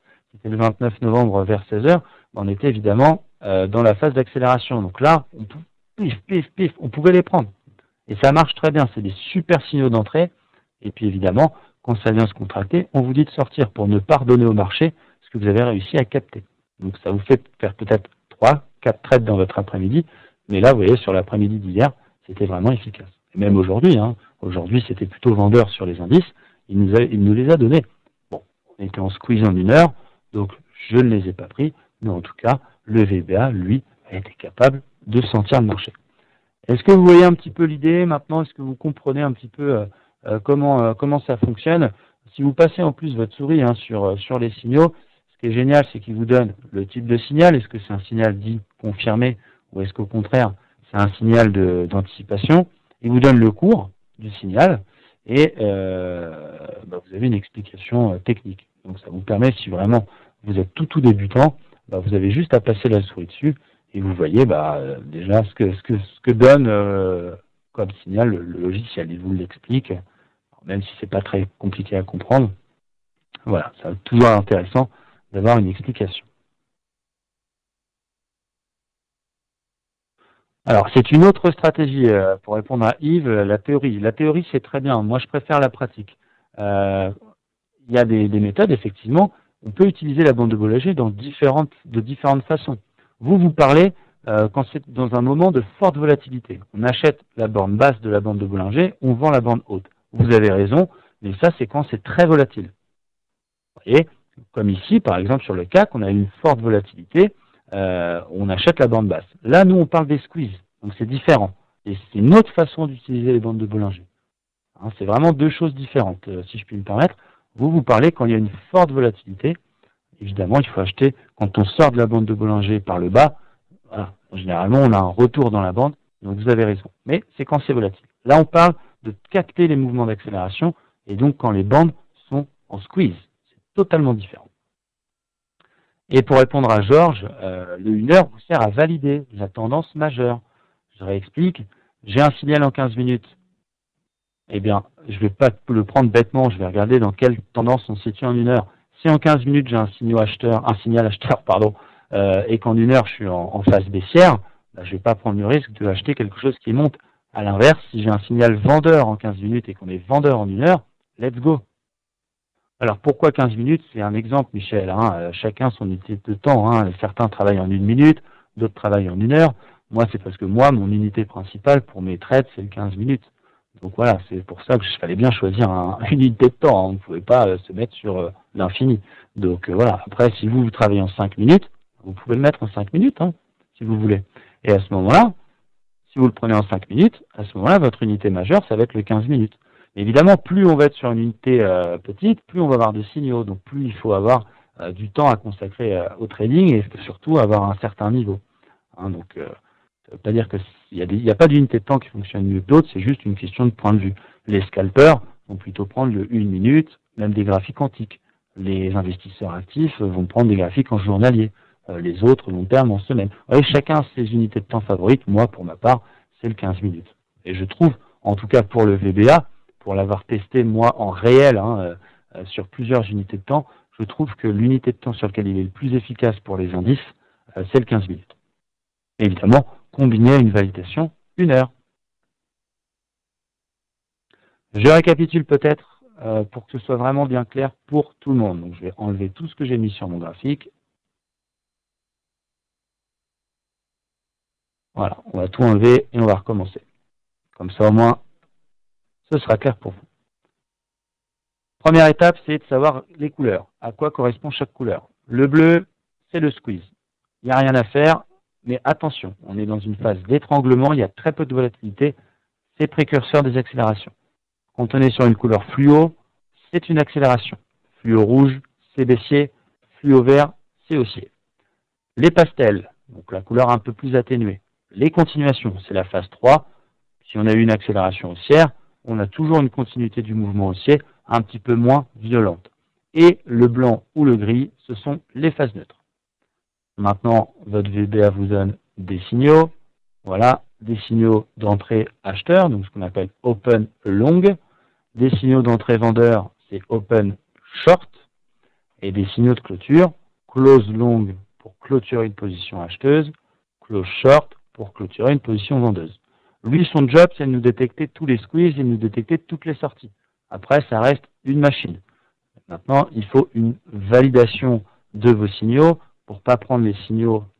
le 29 novembre vers 16h, on était évidemment euh, dans la phase d'accélération. Donc là, on, pif, pif, pif, on pouvait les prendre. Et ça marche très bien, c'est des super signaux d'entrée. Et puis évidemment, quand ça vient se contracter, on vous dit de sortir pour ne pas redonner au marché ce que vous avez réussi à capter. Donc ça vous fait faire peut-être 3, 4 trades dans votre après-midi. Mais là, vous voyez, sur l'après-midi d'hier, c'était vraiment efficace. Et même aujourd'hui, hein, aujourd'hui c'était plutôt vendeur sur les indices, il nous, il nous les a donnés en squeeze en une heure, donc je ne les ai pas pris, mais en tout cas, le VBA, lui, a été capable de sentir le marché. Est-ce que vous voyez un petit peu l'idée maintenant? Est-ce que vous comprenez un petit peu euh, euh, comment, euh, comment ça fonctionne? Si vous passez en plus votre souris hein, sur, sur les signaux, ce qui est génial, c'est qu'il vous donne le type de signal. Est-ce que c'est un signal dit confirmé ou est-ce qu'au contraire, c'est un signal d'anticipation? Il vous donne le cours du signal et bah, vous avez une explication technique. Donc ça vous permet, si vraiment vous êtes tout tout débutant, bah, vous avez juste à passer la souris dessus et vous voyez bah, déjà ce que, ce que, ce que donne euh, comme signal le, logiciel. Il vous l'explique, même si c'est pas très compliqué à comprendre. Voilà, c'est toujours intéressant d'avoir une explication. Alors, c'est une autre stratégie euh, pour répondre à Yves, la théorie. La théorie, c'est très bien. Moi, je préfère la pratique. Euh, il y a des, méthodes, effectivement. On peut utiliser la bande de Bollinger dans différentes, de différentes façons. Vous, vous parlez euh, quand c'est dans un moment de forte volatilité. On achète la bande basse de la bande de Bollinger, on vend la bande haute. Vous avez raison, mais ça, c'est quand c'est très volatile. Vous voyez, comme ici, par exemple, sur le CAC, on a une forte volatilité, euh, on achète la bande basse. Là, nous, on parle des squeezes, donc c'est différent. Et c'est une autre façon d'utiliser les bandes de Bollinger. Hein, c'est vraiment deux choses différentes, euh, si je puis me permettre. Vous, vous parlez quand il y a une forte volatilité. Évidemment, il faut acheter quand on sort de la bande de Bollinger par le bas. Généralement, on a un retour dans la bande Donc vous avez raison. Mais c'est quand c'est volatile. Là, on parle de capter les mouvements d'accélération et donc quand les bandes sont en squeeze. C'est totalement différent. Et pour répondre à Georges, euh, le 1 heure vous sert à valider la tendance majeure. Je réexplique. J'ai un signal en 15 minutes. Eh bien, je ne vais pas le prendre bêtement, je vais regarder dans quelle tendance on se situe en une heure. Si en 15 minutes j'ai un signal acheteur, un signal acheteur, pardon, euh, et qu'en une heure je suis en, phase baissière, bah, je ne vais pas prendre le risque de acheter quelque chose qui monte. À l'inverse, si j'ai un signal vendeur en 15 minutes et qu'on est vendeur en une heure, let's go. Alors pourquoi 15 minutes? C'est un exemple, Michel. Hein, euh, chacun son unité de temps. Hein. Certains travaillent en une minute, d'autres travaillent en une heure. Moi, c'est parce que moi, mon unité principale pour mes trades, c'est le 15 minutes. Donc voilà, c'est pour ça que je fallait bien choisir une unité de temps. Hein. On ne pouvait pas euh, se mettre sur euh, l'infini. Donc voilà, après, si vous, vous travaillez en 5 minutes, vous pouvez le mettre en 5 minutes, hein, si vous voulez. Et à ce moment-là, si vous le prenez en 5 minutes, à ce moment-là, votre unité majeure, ça va être le 15 minutes. évidemment, plus on va être sur une unité euh, petite, plus on va avoir de signaux. Donc plus il faut avoir euh, du temps à consacrer euh, au trading et surtout avoir un certain niveau. Hein, donc ça ne veut pas dire qu'il n'y a, a, pas d'unité de temps qui fonctionne mieux que d'autres, c'est juste une question de point de vue. Les scalpers vont plutôt prendre le 1 minute, même des graphiques antiques. Les investisseurs actifs vont prendre des graphiques en journalier. Euh, les autres long terme en semaine. Voyez, chacun ses unités de temps favorites. Moi, pour ma part, c'est le 15 minutes. Et je trouve, en tout cas pour le VBA, pour l'avoir testé moi en réel hein, euh, euh, sur plusieurs unités de temps, je trouve que l'unité de temps sur laquelle il est le plus efficace pour les indices, c'est le 15 minutes. évidemment, combiné à une validation, une heure. Je récapitule peut-être pour que ce soit vraiment bien clair pour tout le monde. Donc je vais enlever tout ce que j'ai mis sur mon graphique Voilà, on va tout enlever et on va recommencer. Comme ça, au moins, ce sera clair pour vous. Première étape, c'est de savoir les couleurs. À quoi correspond chaque couleur? Le bleu, c'est le squeeze. Il n'y a rien à faire, mais attention, on est dans une phase d'étranglement, il y a très peu de volatilité. C'est précurseur des accélérations. Quand on est sur une couleur fluo, c'est une accélération. Fluo rouge, c'est baissier. Fluo vert, c'est haussier. Les pastels, donc la couleur un peu plus atténuée, les continuations, c'est la phase 3. Si on a eu une accélération haussière, on a toujours une continuité du mouvement haussier un petit peu moins violente. Et le blanc ou le gris, ce sont les phases neutres. Maintenant, votre VBA vous donne des signaux. Voilà, des signaux d'entrée acheteur, donc ce qu'on appelle open long. Des signaux d'entrée vendeur, c'est open short. Et des signaux de clôture, close long pour clôturer une position acheteuse, close short pour clôturer une position vendeuse. Lui, son job, c'est de nous détecter tous les squeezes et de nous détecter toutes les sorties. Après, ça reste une machine. Maintenant, il faut une validation de vos signaux. Pour pas prendre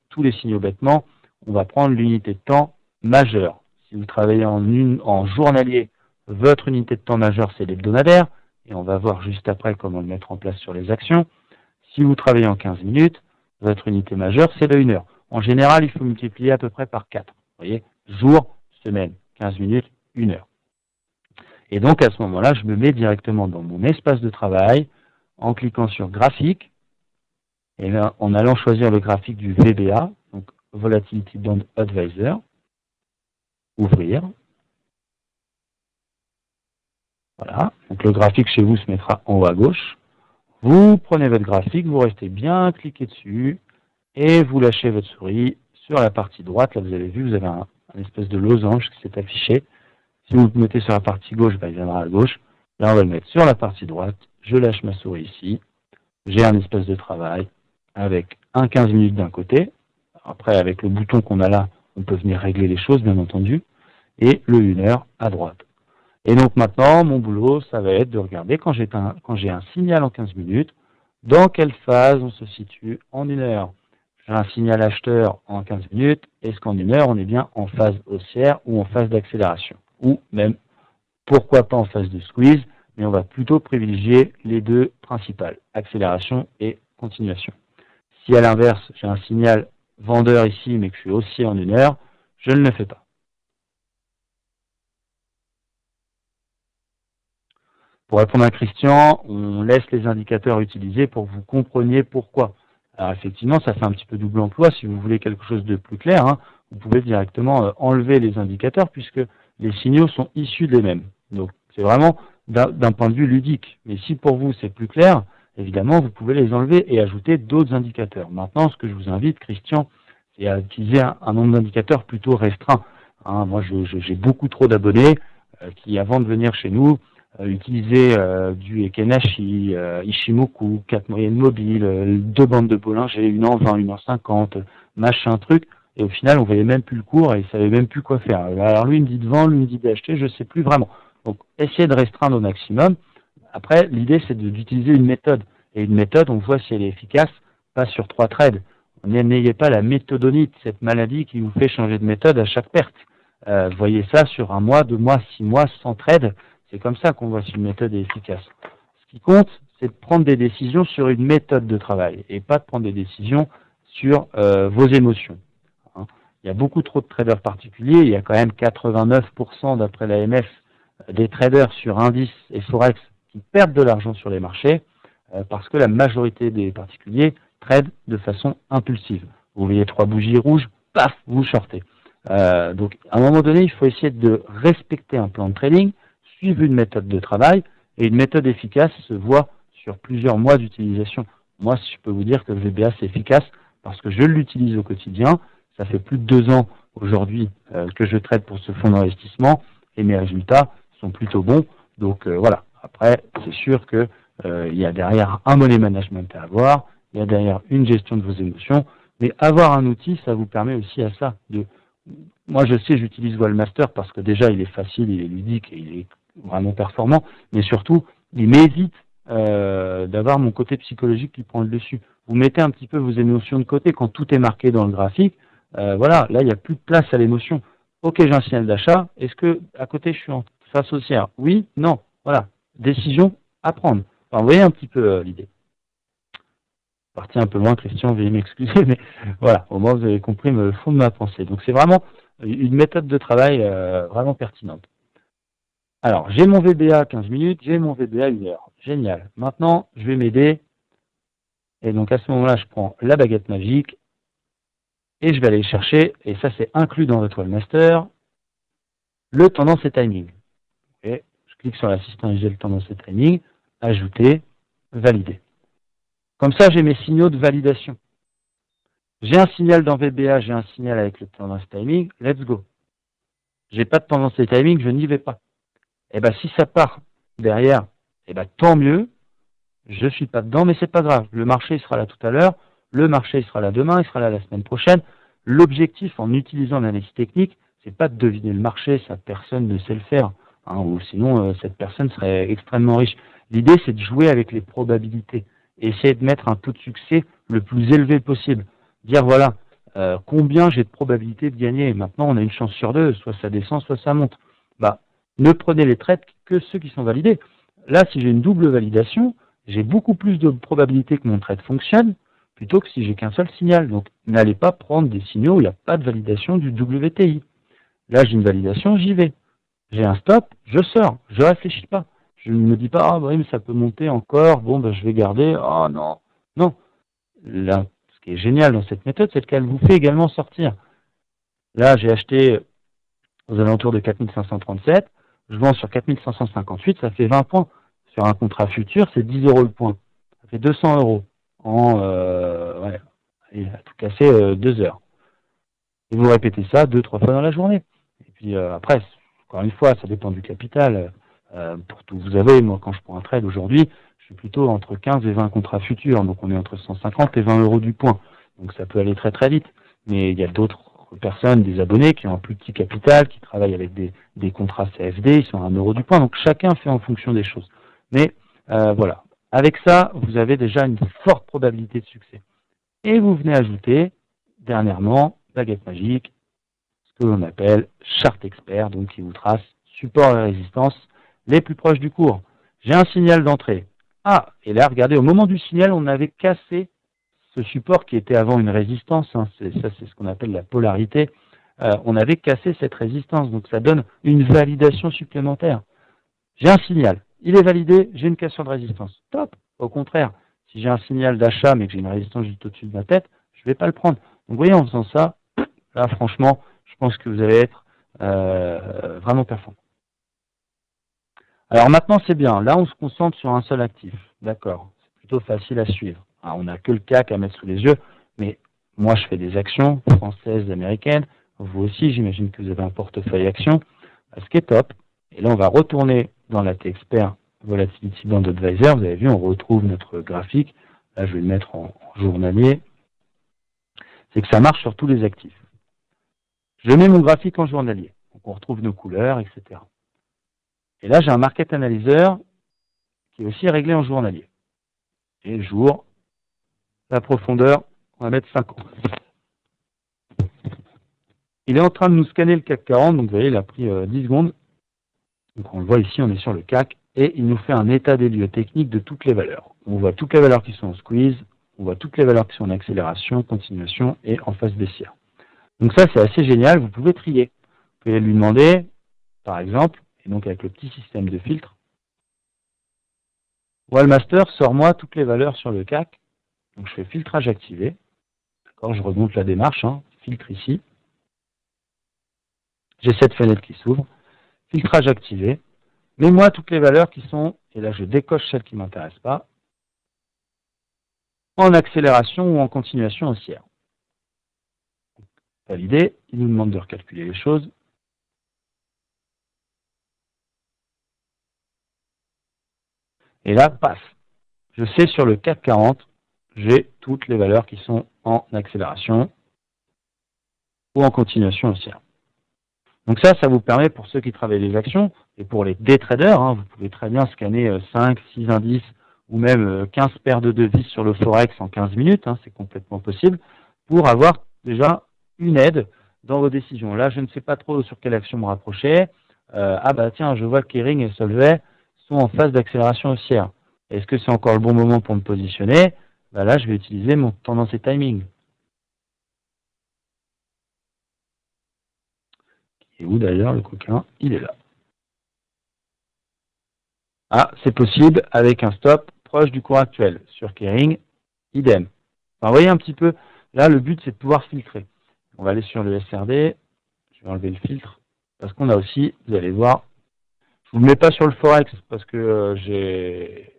tous les signaux bêtement, on va prendre l'unité de temps majeure. Si vous travaillez en, journalier, votre unité de temps majeure, c'est l'hebdomadaire. Et on va voir juste après comment le mettre en place sur les actions. Si vous travaillez en 15 minutes, votre unité majeure, c'est le 1 heure. En général, il faut multiplier à peu près par 4. Vous voyez Jour, semaine, 15 minutes, 1 heure. Et donc, à ce moment-là, je me mets directement dans mon espace de travail en cliquant sur graphique et en allant choisir le graphique du VBA, donc Volatility Bond Advisor, ouvrir. Voilà, donc le graphique chez vous se mettra en haut à gauche. Vous prenez votre graphique, vous restez bien cliqué dessus, et vous lâchez votre souris sur la partie droite. Là, vous avez vu, vous avez un, espèce de losange qui s'est affiché. Si vous le mettez sur la partie gauche, bah, il viendra à gauche. Là, on va le mettre sur la partie droite. Je lâche ma souris ici. J'ai un espèce de travail avec un 15 minutes d'un côté. Après, avec le bouton qu'on a là, on peut venir régler les choses, bien entendu. Et le 1 heure à droite. Et donc maintenant, mon boulot, ça va être de regarder quand j'ai un, signal en 15 minutes, dans quelle phase on se situe en 1 heure un signal acheteur en 15 minutes, est-ce qu'en une heure, on est bien en phase haussière ou en phase d'accélération? Ou même, pourquoi pas en phase de squeeze, mais on va plutôt privilégier les deux principales, accélération et continuation. Si à l'inverse, j'ai un signal vendeur ici, mais que je suis haussier en une heure, je ne le fais pas. Pour répondre à Christian, on laisse les indicateurs utilisés pour que vous compreniez pourquoi. Alors effectivement, ça fait un petit peu double emploi. Si vous voulez quelque chose de plus clair, hein, vous pouvez directement euh, enlever les indicateurs puisque les signaux sont issus des mêmes. Donc c'est vraiment d'un point de vue ludique. Mais si pour vous c'est plus clair, évidemment vous pouvez les enlever et ajouter d'autres indicateurs. Maintenant, ce que je vous invite, Christian, c'est à utiliser un, nombre d'indicateurs plutôt restreint. Hein, moi, j'ai beaucoup trop d'abonnés euh, qui, avant de venir chez nous, euh, utilisaient du Ekenashi, Ishimoku, quatre moyennes mobiles, deux bandes de Bollinger, une en 20, une en 50, machin truc. Et au final, on voyait même plus le cours et il savait même plus quoi faire. Alors lui, il me dit de vendre, lui, il me dit d'acheter, je ne sais plus vraiment. Donc, essayez de restreindre au maximum. Après, l'idée, c'est d'utiliser une méthode. Et une méthode, on voit si elle est efficace, pas sur trois trades. N'ayez pas la méthodonite, cette maladie qui vous fait changer de méthode à chaque perte. Euh, voyez ça sur un mois, deux mois, six mois, sans trade. C'est comme ça qu'on voit si une méthode est efficace. Ce qui compte, c'est de prendre des décisions sur une méthode de travail et pas de prendre des décisions sur euh, vos émotions. Il y a beaucoup trop de traders particuliers. Il y a quand même 89% d'après l'AMF des traders sur indices et forex qui perdent de l'argent sur les marchés euh, parce que la majorité des particuliers tradent de façon impulsive. Vous voyez trois bougies rouges, paf, vous shortez. Euh, donc à un moment donné, il faut essayer de respecter un plan de trading, suivre une méthode de travail et une méthode efficace se voit sur plusieurs mois d'utilisation. Moi, je peux vous dire que le VBA c'est efficace parce que je l'utilise au quotidien ça fait plus de deux ans aujourd'hui euh, que je traite pour ce fonds d'investissement et mes résultats sont plutôt bons. Donc euh, voilà. Après, c'est sûr que euh, il y a derrière un money management à avoir, il y a derrière une gestion de vos émotions, mais avoir un outil, ça vous permet aussi à ça. Moi, je sais, j'utilise Wallmaster parce que déjà, il est facile, il est ludique et il est vraiment performant, mais surtout, il m'évite d'avoir mon côté psychologique qui prend le dessus. Vous mettez un petit peu vos émotions de côté quand tout est marqué dans le graphique. Euh, voilà, là, il n'y a plus de place à l'émotion. Ok, j'ai un signal d'achat. Est-ce que à côté, je suis en face haussière? Oui, non? Voilà. Décision à prendre. vous voyez un petit peu euh, l'idée. Parti un peu loin, Christian, veuillez m'excuser, mais voilà, au moins vous avez compris le fond de ma pensée. Donc c'est vraiment une méthode de travail euh, vraiment pertinente. Alors, j'ai mon VBA 15 minutes, j'ai mon VBA 1 heure. Génial. Maintenant, je vais m'aider. Et donc à ce moment-là, je prends la baguette magique et je vais aller chercher, et ça c'est inclus dans votre master, le tendance et timing. Clique sur l'assistant visuel tendance et timing, ajouter, valider. Comme ça, j'ai mes signaux de validation. J'ai un signal dans VBA, j'ai un signal avec le tendance timing, let's go. J'ai pas de tendance et timing, je n'y vais pas. Et eh bien si ça part derrière, et eh ben tant mieux. Je suis pas dedans, mais c'est pas grave. Le marché sera là tout à l'heure. Le marché sera là demain, il sera là la semaine prochaine. L'objectif en utilisant l'analyse technique, c'est pas de deviner le marché, ça personne ne sait le faire, hein, ou sinon euh, cette personne serait extrêmement riche. L'idée c'est de jouer avec les probabilités, essayer de mettre un taux de succès le plus élevé possible. Dire voilà, euh, combien j'ai de probabilité de gagner. Maintenant on a une chance sur deux, soit ça descend, soit ça monte. Bah, ne prenez les traites que ceux qui sont validés. Là, si j'ai une double validation, j'ai beaucoup plus de probabilité que mon trade fonctionne plutôt que si j'ai qu'un seul signal. Donc n'allez pas prendre des signaux où il n'y a pas de validation du WTI. Là j'ai une validation, j'y vais. J'ai un stop, je sors, je réfléchis pas. Je ne me dis pas, ah oui, mais ça peut monter encore, bon ben je vais garder, oh non. Non. Là, ce qui est génial dans cette méthode, c'est qu'elle vous fait également sortir. Là, j'ai acheté aux alentours de 4537, je vends sur 4558, ça fait 20 points. Sur un contrat futur, c'est 10 euros le point. Ça fait 200 euros en euh, ouais, il a tout cassé euh, deux heures. Et vous répétez ça deux, trois fois dans la journée. Et puis euh, après, encore une fois, ça dépend du capital. pour tout vous avez, moi quand je prends un trade aujourd'hui, je suis plutôt entre 15 et 20 contrats futurs, donc on est entre 150 et 20 euros du point. Donc ça peut aller très très vite. Mais il y a d'autres personnes, des abonnés qui ont un plus petit capital, qui travaillent avec des, des contrats CFD, ils sont à 1 euro du point. Donc chacun fait en fonction des choses. Mais voilà, avec ça, vous avez déjà une forte probabilité de succès. Et vous venez ajouter, dernièrement, baguette magique, que l'on appelle charte expert, donc qui vous trace support et résistance les plus proches du cours. J'ai un signal d'entrée. Ah, et là, regardez, au moment du signal, on avait cassé ce support qui était avant une résistance. Hein, ça, c'est ce qu'on appelle la polarité. Euh, on avait cassé cette résistance, donc ça donne une validation supplémentaire. J'ai un signal il est validé, j'ai une question de résistance. Top Au contraire, si j'ai un signal d'achat mais que j'ai une résistance juste au-dessus de ma tête, je ne vais pas le prendre. Donc vous voyez, en faisant ça, là, franchement, pense que vous allez être euh, vraiment performant. Alors maintenant, c'est bien. Là, on se concentre sur un seul actif. D'accord. C'est plutôt facile à suivre. Ah, on n'a que le CAC à mettre sous les yeux, mais moi, je fais des actions françaises, américaines. Vous aussi, j'imagine que vous avez un portefeuille actions. Ce qui est top. Et là, on va retourner dans la T-Expert Volatility Band Advisor. Vous avez vu, on retrouve notre graphique. Là, je vais le mettre en journalier. C'est que ça marche sur tous les actifs. Je mets mon graphique en journalier. Donc, on retrouve nos couleurs, etc. Et là, j'ai un market analyzer qui est aussi réglé en journalier. Et jour, la profondeur, on va mettre 50. Il est en train de nous scanner le CAC 40, donc vous voyez, il a pris 10 euh, secondes. Donc on le voit ici, on est sur le CAC, et il nous fait un état des lieux techniques de toutes les valeurs. On voit toutes les valeurs qui sont en squeeze, on voit toutes les valeurs qui sont en accélération, continuation et en phase baissière. Donc ça, c'est assez génial, vous pouvez trier. Vous pouvez lui demander, par exemple, et donc avec le petit système de filtre, Wallmaster, sort-moi toutes les valeurs sur le CAC. Donc je fais filtrage activé. D'accord, je remonte la démarche, hein. filtre ici. J'ai cette fenêtre qui s'ouvre. Filtrage activé. Mets-moi toutes les valeurs qui sont, et là je décoche celles qui ne m'intéressent pas, en accélération ou en continuation haussière. Validé, il nous demande de recalculer les choses. Et là, paf, je sais sur le CAC 40, j'ai toutes les valeurs qui sont en accélération ou en continuation haussière. Donc ça, ça vous permet pour ceux qui travaillent les actions et pour les day traders, hein, vous pouvez très bien scanner 5, euh, 6 indices ou même 15 euh, paires de devises sur le Forex en 15 minutes, hein, c'est complètement possible, pour avoir déjà une aide dans vos décisions. Là, je ne sais pas trop sur quelle action me rapprocher. Euh, ah bah tiens, je vois que Kering et Solvay sont en phase d'accélération haussière. Est-ce que c'est encore le bon moment pour me positionner? Bah Là, je vais utiliser mon tendance et timing. Et où d'ailleurs le coquin? Il est là. Ah, c'est possible avec un stop proche du cours actuel. Sur Kering, idem. vous voyez un petit peu, là le but c'est de pouvoir filtrer. On va aller sur le SRD, je vais enlever le filtre, parce qu'on a aussi, vous allez voir, je ne vous mets pas sur le Forex, parce que euh, j'ai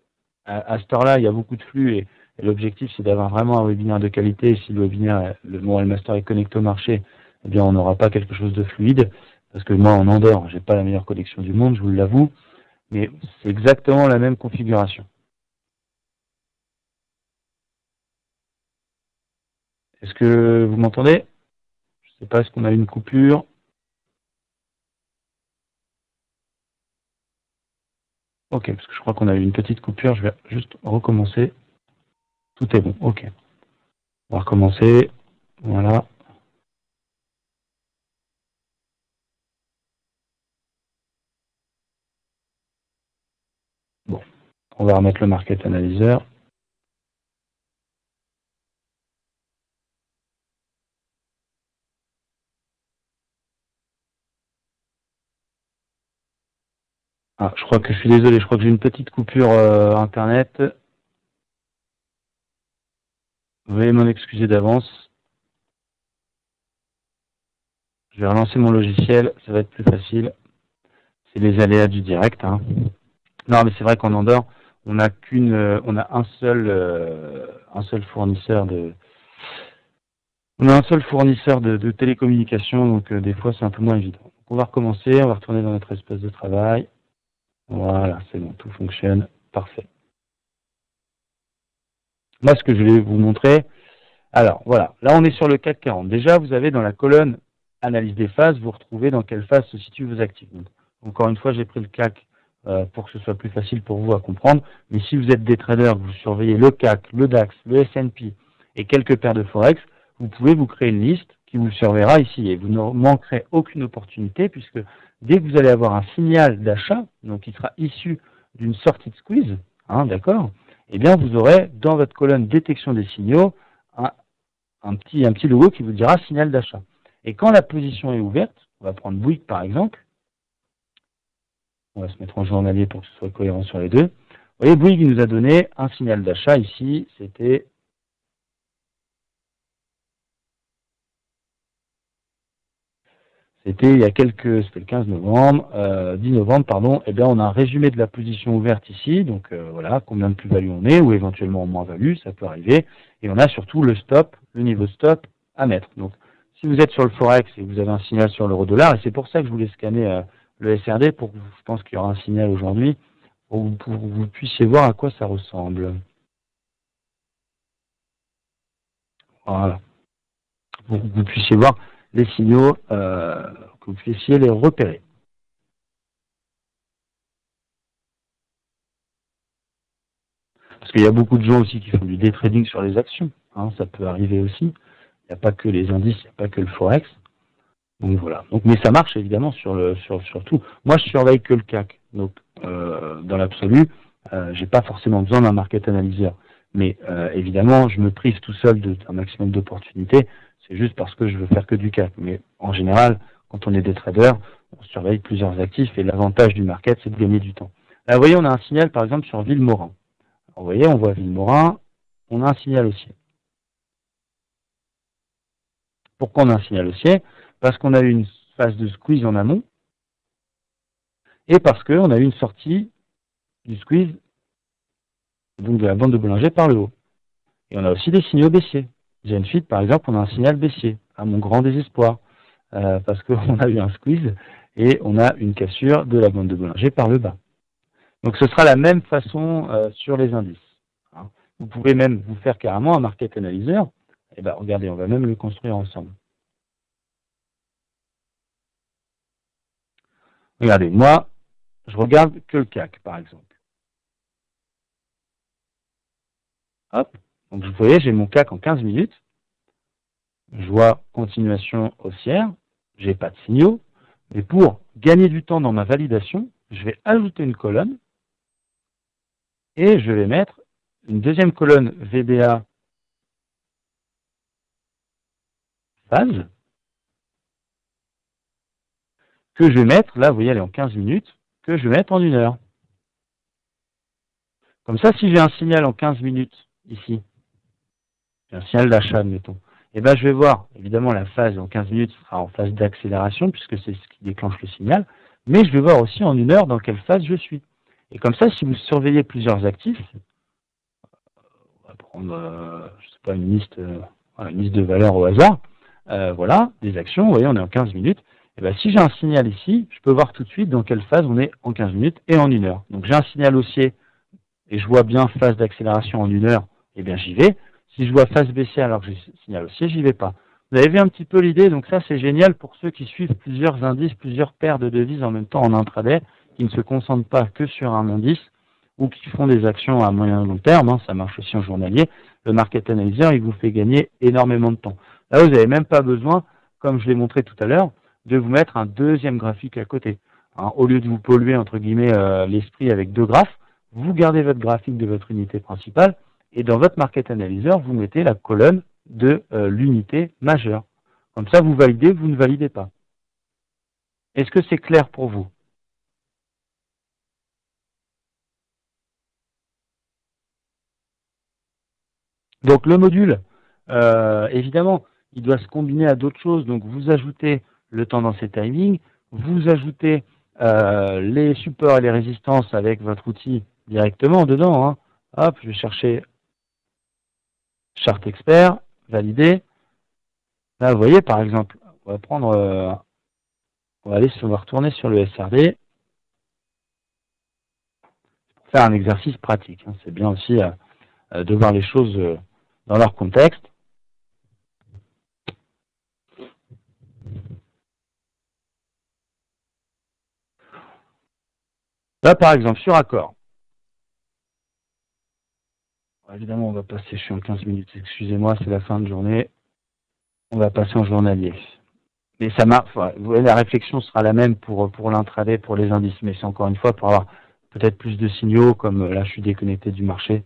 à, ce temps là il y a beaucoup de flux, et, l'objectif c'est d'avoir vraiment un webinaire de qualité, si le webinaire, le Montréal Master est connecté au marché, eh bien on n'aura pas quelque chose de fluide, parce que moi en Andorre, j'ai pas la meilleure connexion du monde, je vous l'avoue, mais c'est exactement la même configuration. Est-ce que vous m'entendez? Pas, est-ce qu'on a une coupure Ok, parce que je crois qu'on a eu une petite coupure, je vais juste recommencer. Tout est bon, ok. On va recommencer. Voilà. Bon, on va remettre le market analyzer. Ah, je crois que je suis désolé, je crois que j'ai une petite coupure euh, internet. Veuillez m'en excuser d'avance. Je vais relancer mon logiciel, ça va être plus facile. C'est les aléas du direct. Hein. Non, mais c'est vrai qu'en Andorre, on n'a qu'une, euh, on a un seul, euh, un seul fournisseur de, on a un seul fournisseur de, télécommunications, donc des fois c'est un peu moins évident. on va recommencer, on va retourner dans notre espace de travail. Voilà, c'est bon, tout fonctionne. Parfait. Moi, ce que je vais vous montrer, alors voilà, là on est sur le CAC 40. Déjà, vous avez dans la colonne analyse des phases, vous retrouvez dans quelle phase se situent vos actifs. encore une fois, j'ai pris le CAC euh, pour que ce soit plus facile pour vous à comprendre. Mais si vous êtes des traders, vous surveillez le CAC, le DAX, le S&P et quelques paires de Forex, vous pouvez vous créer une liste qui vous surveillera ici et vous ne manquerez aucune opportunité puisque dès que vous allez avoir un signal d'achat, donc qui sera issu d'une sortie de squeeze, hein, d'accord, eh bien vous aurez dans votre colonne détection des signaux un, petit, un petit logo qui vous dira signal d'achat. Et quand la position est ouverte, on va prendre Bouygues par exemple, on va se mettre en journalier pour que ce soit cohérent sur les deux. Vous voyez, Bouygues nous a donné un signal d'achat ici, c'était c'était il y a quelques, c'était le 15 novembre, euh, 10 novembre, pardon, eh bien on a un résumé de la position ouverte ici, donc euh, voilà, combien de plus-value on est, ou éventuellement en moins-value, ça peut arriver, et on a surtout le stop, le niveau stop à mettre. Donc si vous êtes sur le Forex et que vous avez un signal sur l'euro-dollar, et c'est pour ça que je voulais scanner euh, le SRD, pour que je pense qu'il y aura un signal aujourd'hui, pour, que vous puissiez voir à quoi ça ressemble. Voilà. Pour que vous puissiez voir les signaux, euh, que vous puissiez les repérer. Parce qu'il y a beaucoup de gens aussi qui font du day trading sur les actions. Hein, ça peut arriver aussi. Il n'y a pas que les indices, il n'y a pas que le Forex. Mais ça marche évidemment sur tout. Moi, je surveille que le CAC. Donc euh, dans l'absolu, euh, j'ai pas forcément besoin d'un market analyseur. Mais euh, évidemment, je me prive tout seul d'un maximum d'opportunités juste parce que je veux faire que du CAC. Mais en général, quand on est des traders, on surveille plusieurs actifs et l'avantage du market, c'est de gagner du temps. Là, vous voyez, on a un signal par exemple sur Villemorin. Vous voyez, on voit Villemorin, on a un signal haussier. Pourquoi on a un signal haussier? Parce qu'on a eu une phase de squeeze en amont et parce qu'on a eu une sortie du squeeze, donc de la bande de Bollinger par le haut. Et on a aussi des signaux baissiers. Genfit, par exemple, on a un signal baissier, à mon grand désespoir, euh, parce qu'on a eu un squeeze et on a une cassure de la bande de Bollinger par le bas. Donc ce sera la même façon euh, sur les indices. Hein. Vous pouvez même vous faire carrément un market analyzer. Et eh ben regardez, on va même le construire ensemble. Regardez, moi, je regarde que le CAC, par exemple. Hop, donc vous voyez, j'ai mon CAC en 15 minutes. Je vois continuation haussière. J'ai pas de signaux. Mais pour gagner du temps dans ma validation, je vais ajouter une colonne et je vais mettre une deuxième colonne VBA phase que je vais mettre, là vous voyez elle est en 15 minutes, que je vais mettre en une heure. Comme ça, si j'ai un signal en 15 minutes ici, un signal d'achat, admettons. Et eh ben, je vais voir, évidemment, la phase en 15 minutes sera en phase d'accélération, puisque c'est ce qui déclenche le signal, mais je vais voir aussi en une heure dans quelle phase je suis. Et comme ça, si vous surveillez plusieurs actifs, on va prendre, euh, je sais pas, une liste, euh, une liste de valeurs au hasard, euh, voilà, des actions, vous voyez, on est en 15 minutes, et eh ben, si j'ai un signal ici, je peux voir tout de suite dans quelle phase on est en 15 minutes et en une heure. Donc j'ai un signal haussier, et je vois bien phase d'accélération en une heure, et eh bien j'y vais. Si je vois face baisser alors que je signale haussier, j'y vais pas. Vous avez vu un petit peu l'idée, donc ça c'est génial pour ceux qui suivent plusieurs indices, plusieurs paires de devises en même temps en intraday, qui ne se concentrent pas que sur un indice ou qui font des actions à moyen et long terme, hein, ça marche aussi en journalier. Le market analyzer, il vous fait gagner énormément de temps. Là, vous n'avez même pas besoin, comme je l'ai montré tout à l'heure, de vous mettre un deuxième graphique à côté. Hein, au lieu de vous polluer, entre guillemets, euh, l'esprit avec deux graphes, vous gardez votre graphique de votre unité principale, et dans votre market analyzer, vous mettez la colonne de euh, l'unité majeure. Comme ça, vous validez, vous ne validez pas. Est-ce que c'est clair pour vous? Donc le module, euh, évidemment, il doit se combiner à d'autres choses. Donc vous ajoutez le tendance et timing, vous ajoutez euh, les supports et les résistances avec votre outil directement dedans. Hein. Hop, je vais chercher charte expert, validé. Là, vous voyez, par exemple, on va prendre, euh, on va aller, on va retourner sur le SRD pour faire un exercice pratique. Hein. C'est bien aussi euh, euh, de voir les choses dans leur contexte. Là, par exemple, sur accord, évidemment, on va passer, je suis en 15 minutes, excusez-moi, c'est la fin de journée. On va passer en journalier. Mais ça marche, la réflexion sera la même pour, pour l'intraday, pour les indices, mais c'est encore une fois pour avoir peut-être plus de signaux, comme euh, là, je suis déconnecté du marché.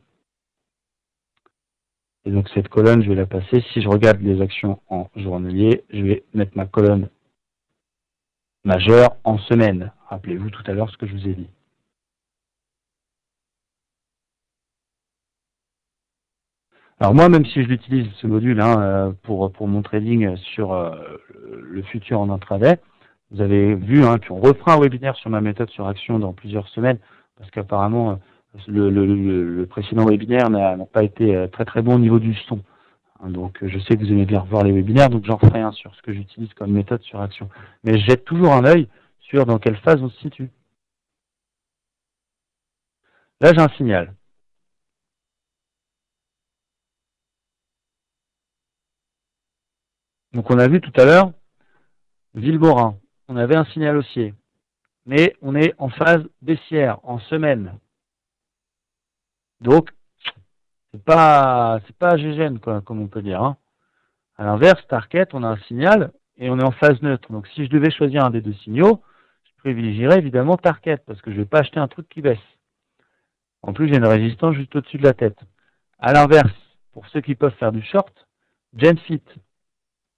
Et donc, cette colonne, je vais la passer. Si je regarde les actions en journalier, je vais mettre ma colonne majeure en semaine. Rappelez-vous tout à l'heure ce que je vous ai dit. Alors moi, même si je l'utilise ce module hein, euh, pour, pour mon trading sur euh, le futur en intraday, Vous avez vu, hein, puis on refera un webinaire sur ma méthode sur action dans plusieurs semaines, parce qu'apparemment, euh, le, le, le, précédent webinaire n'a pas été très très bon au niveau du son. Hein, donc je sais que vous aimez bien revoir les webinaires, donc j'en ferai un sur ce que j'utilise comme méthode sur action. Mais je jette toujours un œil sur dans quelle phase on se situe. Là j'ai un signal. Donc on a vu tout à l'heure, Villeborin, on avait un signal haussier. Mais on est en phase baissière, en semaine. Donc, c'est pas c'est pas GGN, quoi, comme on peut dire. Hein. À l'inverse, Target, on a un signal et on est en phase neutre. Donc si je devais choisir un des deux signaux, je privilégierais évidemment Target parce que je ne vais pas acheter un truc qui baisse. En plus, j'ai une résistance juste au-dessus de la tête. À l'inverse, pour ceux qui peuvent faire du short, Genfit,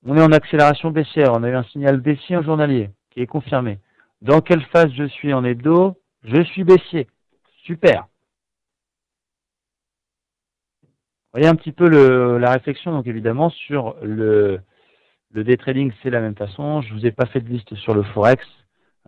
on est en accélération baissière. On a eu un signal baissier en journalier qui est confirmé. Dans quelle phase je suis en hebdo? Je suis baissier. Super. Voyez un petit peu la réflexion, donc évidemment, sur le, le day trading, c'est la même façon. Je ne vous ai pas fait de liste sur le Forex,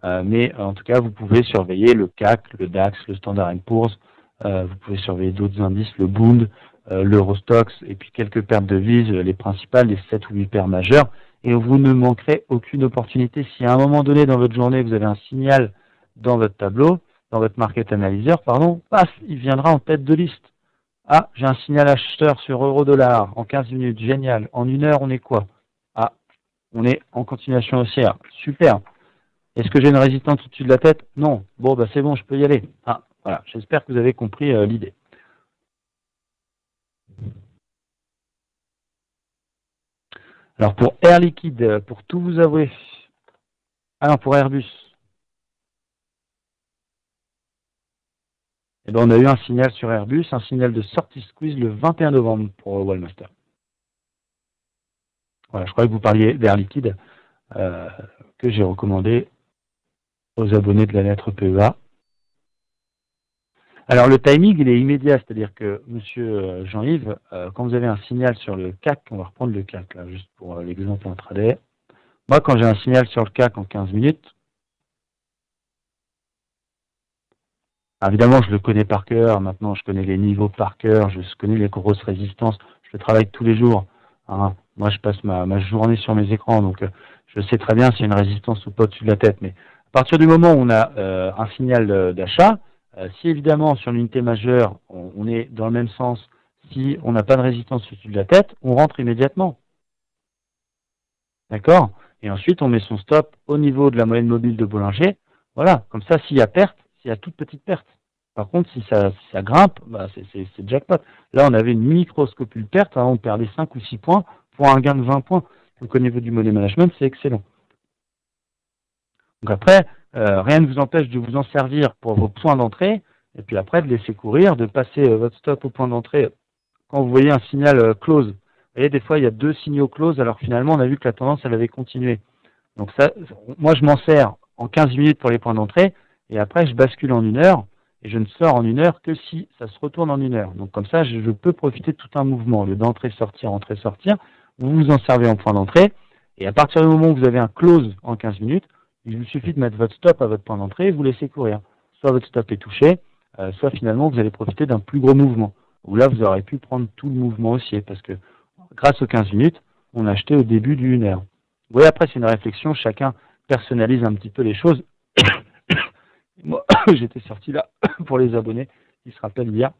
euh, mais en tout cas, vous pouvez surveiller le CAC, le DAX, le Standard Poor's. Euh, vous pouvez surveiller d'autres indices, le Bund, l'Eurostox, et puis quelques pertes de devises, les principales, les 7 ou 8 paires majeures. Et vous ne manquerez aucune opportunité. Si à un moment donné dans votre journée, vous avez un signal dans votre tableau, dans votre market analyzer, pardon, paf, il viendra en tête de liste. Ah, j'ai un signal acheteur sur euro-dollar en 15 minutes. Génial. En une heure, on est quoi? Ah, on est en continuation haussière. Super. Est-ce que j'ai une résistance au-dessus de la tête? Non. Bon, bah c'est bon, je peux y aller. Ah, voilà. J'espère que vous avez compris euh, l'idée. Alors pour Air Liquide, pour tout vous avouer, alors pour Airbus, Eh ben, on a eu un signal sur Airbus, un signal de sortie squeeze le 21 novembre pour Wallmaster. Voilà, je croyais que vous parliez d'Air Liquide, euh, que j'ai recommandé aux abonnés de la lettre PEA. Alors le timing, il est immédiat, c'est-à-dire que, monsieur euh, Jean-Yves, euh, quand vous avez un signal sur le CAC, on va reprendre le CAC, là, juste pour l'exemple intraday. Moi, quand j'ai un signal sur le CAC en 15 minutes, évidemment, je le connais par cœur. Maintenant, je connais les niveaux par cœur. Je connais les grosses résistances. Je le travaille tous les jours. Hein. Moi, je passe ma, journée sur mes écrans, donc euh, je sais très bien s'il y a une résistance ou pas au-dessus de la tête. Mais à partir du moment où on a euh, un signal d'achat, euh, si évidemment sur l'unité majeure, on, est dans le même sens, si on n'a pas de résistance au-dessus de la tête, on rentre immédiatement. D'accord? Et ensuite, on met son stop au niveau de la moyenne mobile de Bollinger. Voilà, comme ça, s'il y a perte, s'il y a toute petite perte. Par contre, si ça, grimpe, bah c'est jackpot. Là, on avait une microscopule perte, hein, on perdait 5 ou 6 points pour un gain de 20 points. Donc au niveau du money management, c'est excellent. Donc après, euh, rien ne vous empêche de vous en servir pour vos points d'entrée, et puis après de laisser courir, de passer euh, votre stop au point d'entrée quand vous voyez un signal euh, close. Vous voyez, des fois, il y a deux signaux close, alors finalement, on a vu que la tendance, elle avait continué. Donc ça, moi, je m'en sers en 15 minutes pour les points d'entrée, et après je bascule en une heure et je ne sors en une heure que si ça se retourne en une heure. Donc comme ça, je, peux profiter de tout un mouvement, le d'entrée, sortir, entrer, sortir. Vous vous en servez en point d'entrée et à partir du moment où vous avez un close en 15 minutes, il vous suffit de mettre votre stop à votre point d'entrée et vous laissez courir. Soit votre stop est touché, euh, soit finalement vous allez profiter d'un plus gros mouvement. Où là, vous aurez pu prendre tout le mouvement haussier parce que grâce aux 15 minutes, on a acheté au début d'une heure. Vous voyez, après, c'est une réflexion, chacun personnalise un petit peu les choses. Moi, j'étais sorti là pour les abonnés qui se rappellent hier.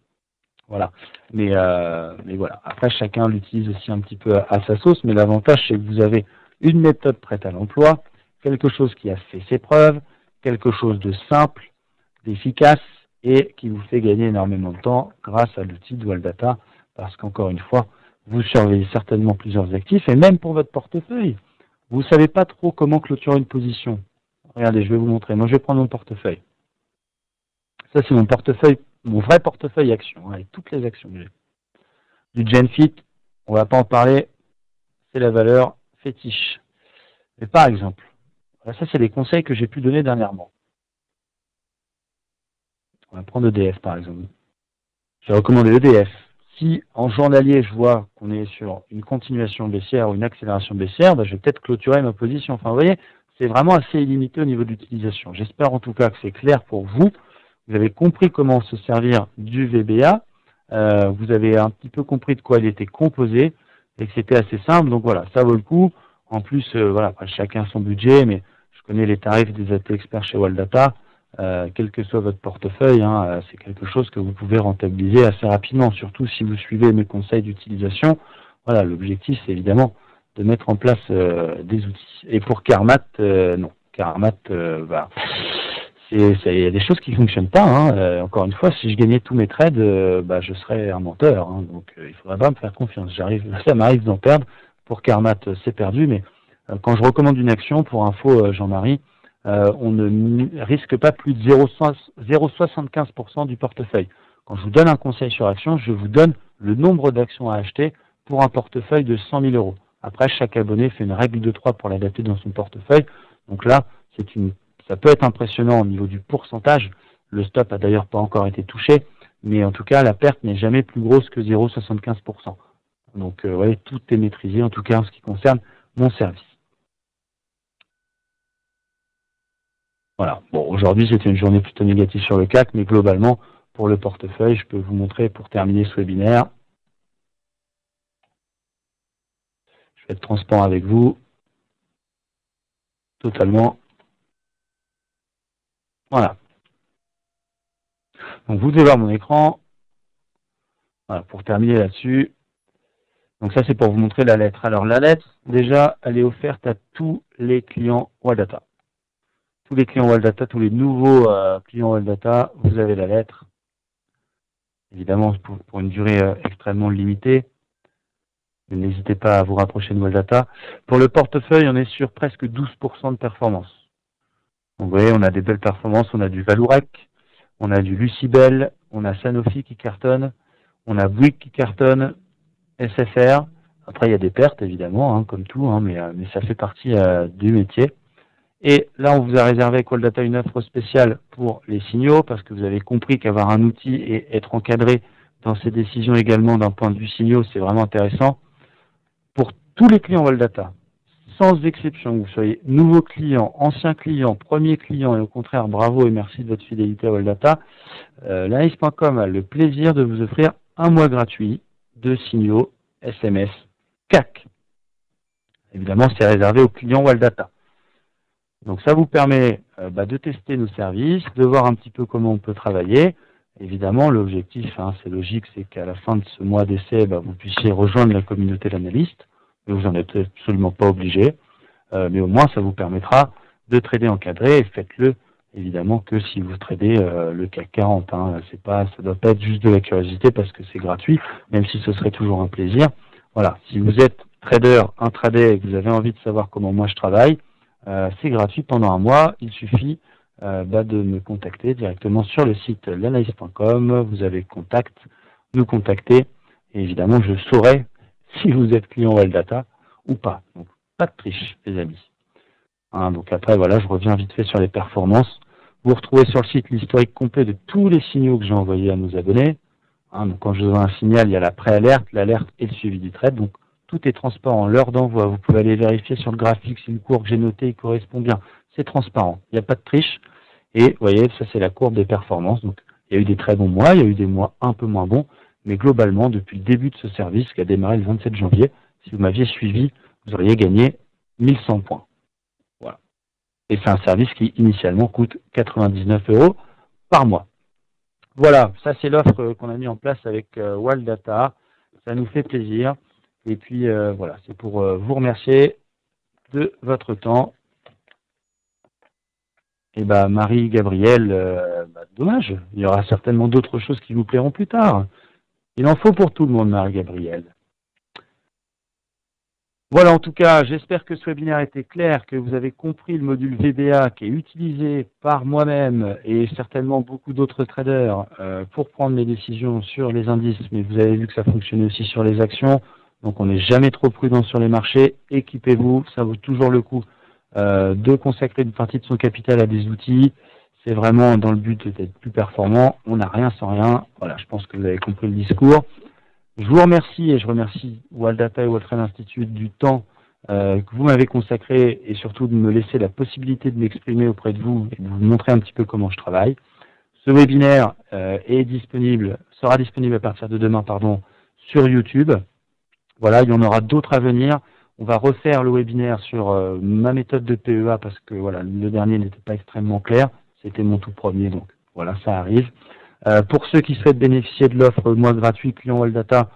Voilà. Euh, mais voilà. Après, chacun l'utilise aussi un petit peu à, sa sauce. Mais l'avantage, c'est que vous avez une méthode prête à l'emploi, quelque chose qui a fait ses preuves, quelque chose de simple, d'efficace et qui vous fait gagner énormément de temps grâce à l'outil Dual Data. Parce qu'encore une fois, vous surveillez certainement plusieurs actifs et même pour votre portefeuille. Vous ne savez pas trop comment clôturer une position. Regardez, je vais vous montrer. Moi, je vais prendre mon portefeuille. Ça, c'est mon portefeuille, mon vrai portefeuille action, hein, avec toutes les actions que j'ai. Du Genfit, on va pas en parler, c'est la valeur fétiche. Mais par exemple, ça, c'est les conseils que j'ai pu donner dernièrement. On va prendre EDF, par exemple. J'ai recommandé EDF. Si en journalier, je vois qu'on est sur une continuation baissière ou une accélération baissière, bah, je vais peut-être clôturer ma position. Enfin, vous voyez, c'est vraiment assez illimité au niveau de l'utilisation. J'espère en tout cas que c'est clair pour vous. Vous avez compris comment se servir du VBA. Euh, vous avez un petit peu compris de quoi il était composé et que c'était assez simple. Donc voilà, ça vaut le coup. En plus, euh, voilà, chacun son budget, mais je connais les tarifs des AT experts chez Waldata. Euh, quel que soit votre portefeuille, hein, euh, c'est quelque chose que vous pouvez rentabiliser assez rapidement, surtout si vous suivez mes conseils d'utilisation. Voilà, l'objectif, c'est évidemment de mettre en place des outils. Et pour Carmat, non. Carmat, bah, il y a des choses qui fonctionnent pas. Hein. encore une fois, si je gagnais tous mes trades, bah, je serais un menteur. Hein. donc, il faudrait pas me faire confiance. Ça m'arrive d'en perdre. Pour Carmat, c'est perdu, mais quand je recommande une action, pour info, Jean-Marie, euh, on ne risque pas plus de 0,75% du portefeuille. Quand je vous donne un conseil sur action, je vous donne le nombre d'actions à acheter pour un portefeuille de 100 000 euros. Après, chaque abonné fait une règle de 3 pour l'adapter dans son portefeuille. Donc là, ça peut être impressionnant au niveau du pourcentage. Le stop a d'ailleurs pas encore été touché, mais en tout cas, la perte n'est jamais plus grosse que 0,75%. Donc, euh, voyez, tout est maîtrisé, en tout cas en ce qui concerne mon service. Voilà. Bon, aujourd'hui, c'était une journée plutôt négative sur le CAC, mais globalement, pour le portefeuille, je peux vous montrer pour terminer ce webinaire. Je vais être transparent avec vous. Totalement. Voilà. Donc, vous devez voir mon écran. Voilà, pour terminer là-dessus. Donc ça, c'est pour vous montrer la lettre. Alors, la lettre, déjà, elle est offerte à tous les clients Wadata tous les clients Waldata, tous les nouveaux euh, clients Waldata, vous avez la lettre. Évidemment, pour, une durée euh, extrêmement limitée. N'hésitez pas à vous rapprocher de Waldata. Pour le portefeuille, on est sur presque 12% de performance. vous voyez, on a des belles performances. On a du Valourec, on a du Lucibel, on a Sanofi qui cartonne, on a Bouygues qui cartonne, SFR. Après, il y a des pertes, évidemment, hein, comme tout, hein, mais, euh, mais, ça fait partie du métier. Et là, on vous a réservé avec Data une offre spéciale pour les signaux, parce que vous avez compris qu'avoir un outil et être encadré dans ces décisions également d'un point de vue signaux, c'est vraiment intéressant. Pour tous les clients Waldata, sans exception, que vous soyez nouveau client, ancien client, premier client, et au contraire, bravo et merci de votre fidélité à Waldata, euh, l'analyse.com a le plaisir de vous offrir un mois gratuit de signaux SMS CAC. Évidemment, c'est réservé aux clients Waldata. Donc ça vous permet euh, bah, de tester nos services, de voir un petit peu comment on peut travailler. Évidemment, l'objectif, hein, c'est logique, c'est qu'à la fin de ce mois d'essai, bah, vous puissiez rejoindre la communauté d'analystes, mais vous n'en êtes absolument pas obligé. Euh, mais au moins, ça vous permettra de trader encadré et faites-le évidemment que si vous tradez euh, le CAC 40. Hein, c'est pas, ça doit pas être juste de la curiosité parce que c'est gratuit, même si ce serait toujours un plaisir. Voilà, si vous êtes trader, intraday et que vous avez envie de savoir comment moi je travaille, euh, c'est gratuit pendant un mois. Il suffit euh, bah, de me contacter directement sur le site l'analyse.com. Vous avez contact, nous contacter. Et évidemment, je saurai si vous êtes client Wildata ou pas. Donc, pas de triche, les amis. Hein, donc après, voilà, je reviens vite fait sur les performances. Vous retrouvez sur le site l'historique complet de tous les signaux que j'ai envoyés à nos abonnés. Hein, donc quand je vois un signal, il y a la pré-alerte, l'alerte et le suivi du trade. Donc tout est transparent. L'heure d'envoi, vous pouvez aller vérifier sur le graphique si le cours que j'ai noté il correspond bien. C'est transparent. Il n'y a pas de triche. Et vous voyez, ça c'est la courbe des performances. Donc il y a eu des très bons mois, il y a eu des mois un peu moins bons. Mais globalement, depuis le début de ce service qui a démarré le 27 janvier, si vous m'aviez suivi, vous auriez gagné 1100 points. Et c'est un service qui initialement coûte 99 euros par mois. Voilà, ça c'est l'offre qu'on a mis en place avec euh, Waldata. Ça nous fait plaisir. Et puis euh, voilà, c'est pour euh, vous remercier de votre temps. Et bah Marie Gabrielle, euh, bah, dommage, il y aura certainement d'autres choses qui vous plairont plus tard. Il en faut pour tout le monde, Marie Gabrielle. Voilà, en tout cas, j'espère que ce webinaire était clair, que vous avez compris le module VBA qui est utilisé par moi-même et certainement beaucoup d'autres traders pour prendre mes décisions sur les indices, mais vous avez vu que ça fonctionnait aussi sur les actions. Donc on n'est jamais trop prudent sur les marchés. Équipez-vous, ça vaut toujours le coup euh, de consacrer une partie de son capital à des outils. C'est vraiment dans le but d'être plus performant. On n'a rien sans rien. Voilà, je pense que vous avez compris le discours. Je vous remercie et je remercie Waldata et Trade Institute du temps que vous m'avez consacré et surtout de me laisser la possibilité de m'exprimer auprès de vous et de vous montrer un petit peu comment je travaille. Ce webinaire est disponible, sera disponible à partir de demain, pardon, sur YouTube. Voilà, il y en aura d'autres à venir. On va refaire le webinaire sur euh, ma méthode de PEA parce que voilà, le dernier n'était pas extrêmement clair. C'était mon tout premier, donc voilà, ça arrive. Euh, pour ceux qui souhaitent bénéficier de l'offre mois gratuit client Waldata,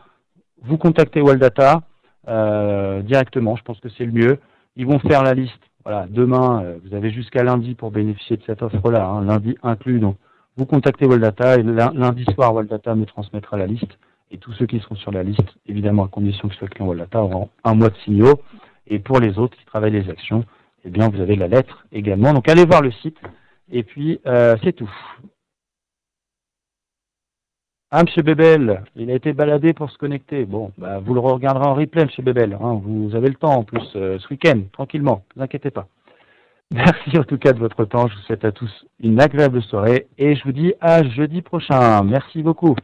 vous contactez Waldata euh, directement, je pense que c'est le mieux. Ils vont faire la liste. Voilà, demain, vous avez jusqu'à lundi pour bénéficier de cette offre-là, hein, lundi inclus. Donc, vous contactez Waldata et lundi soir, Waldata me transmettra la liste. Et tous ceux qui seront sur la liste, évidemment à condition que ce soit client Wallata, auront un mois de signaux. Et pour les autres qui travaillent les actions, eh bien vous avez la lettre également. Donc allez voir le site. Et puis euh, c'est tout. Ah, M. Bébel, il a été baladé pour se connecter. Bon, bah, vous le regarderez en replay, M. Bébel. Hein. Vous avez le temps en plus euh, ce week-end, tranquillement, ne vous inquiétez pas. Merci en tout cas de votre temps. Je vous souhaite à tous une agréable soirée et je vous dis à jeudi prochain. Merci beaucoup.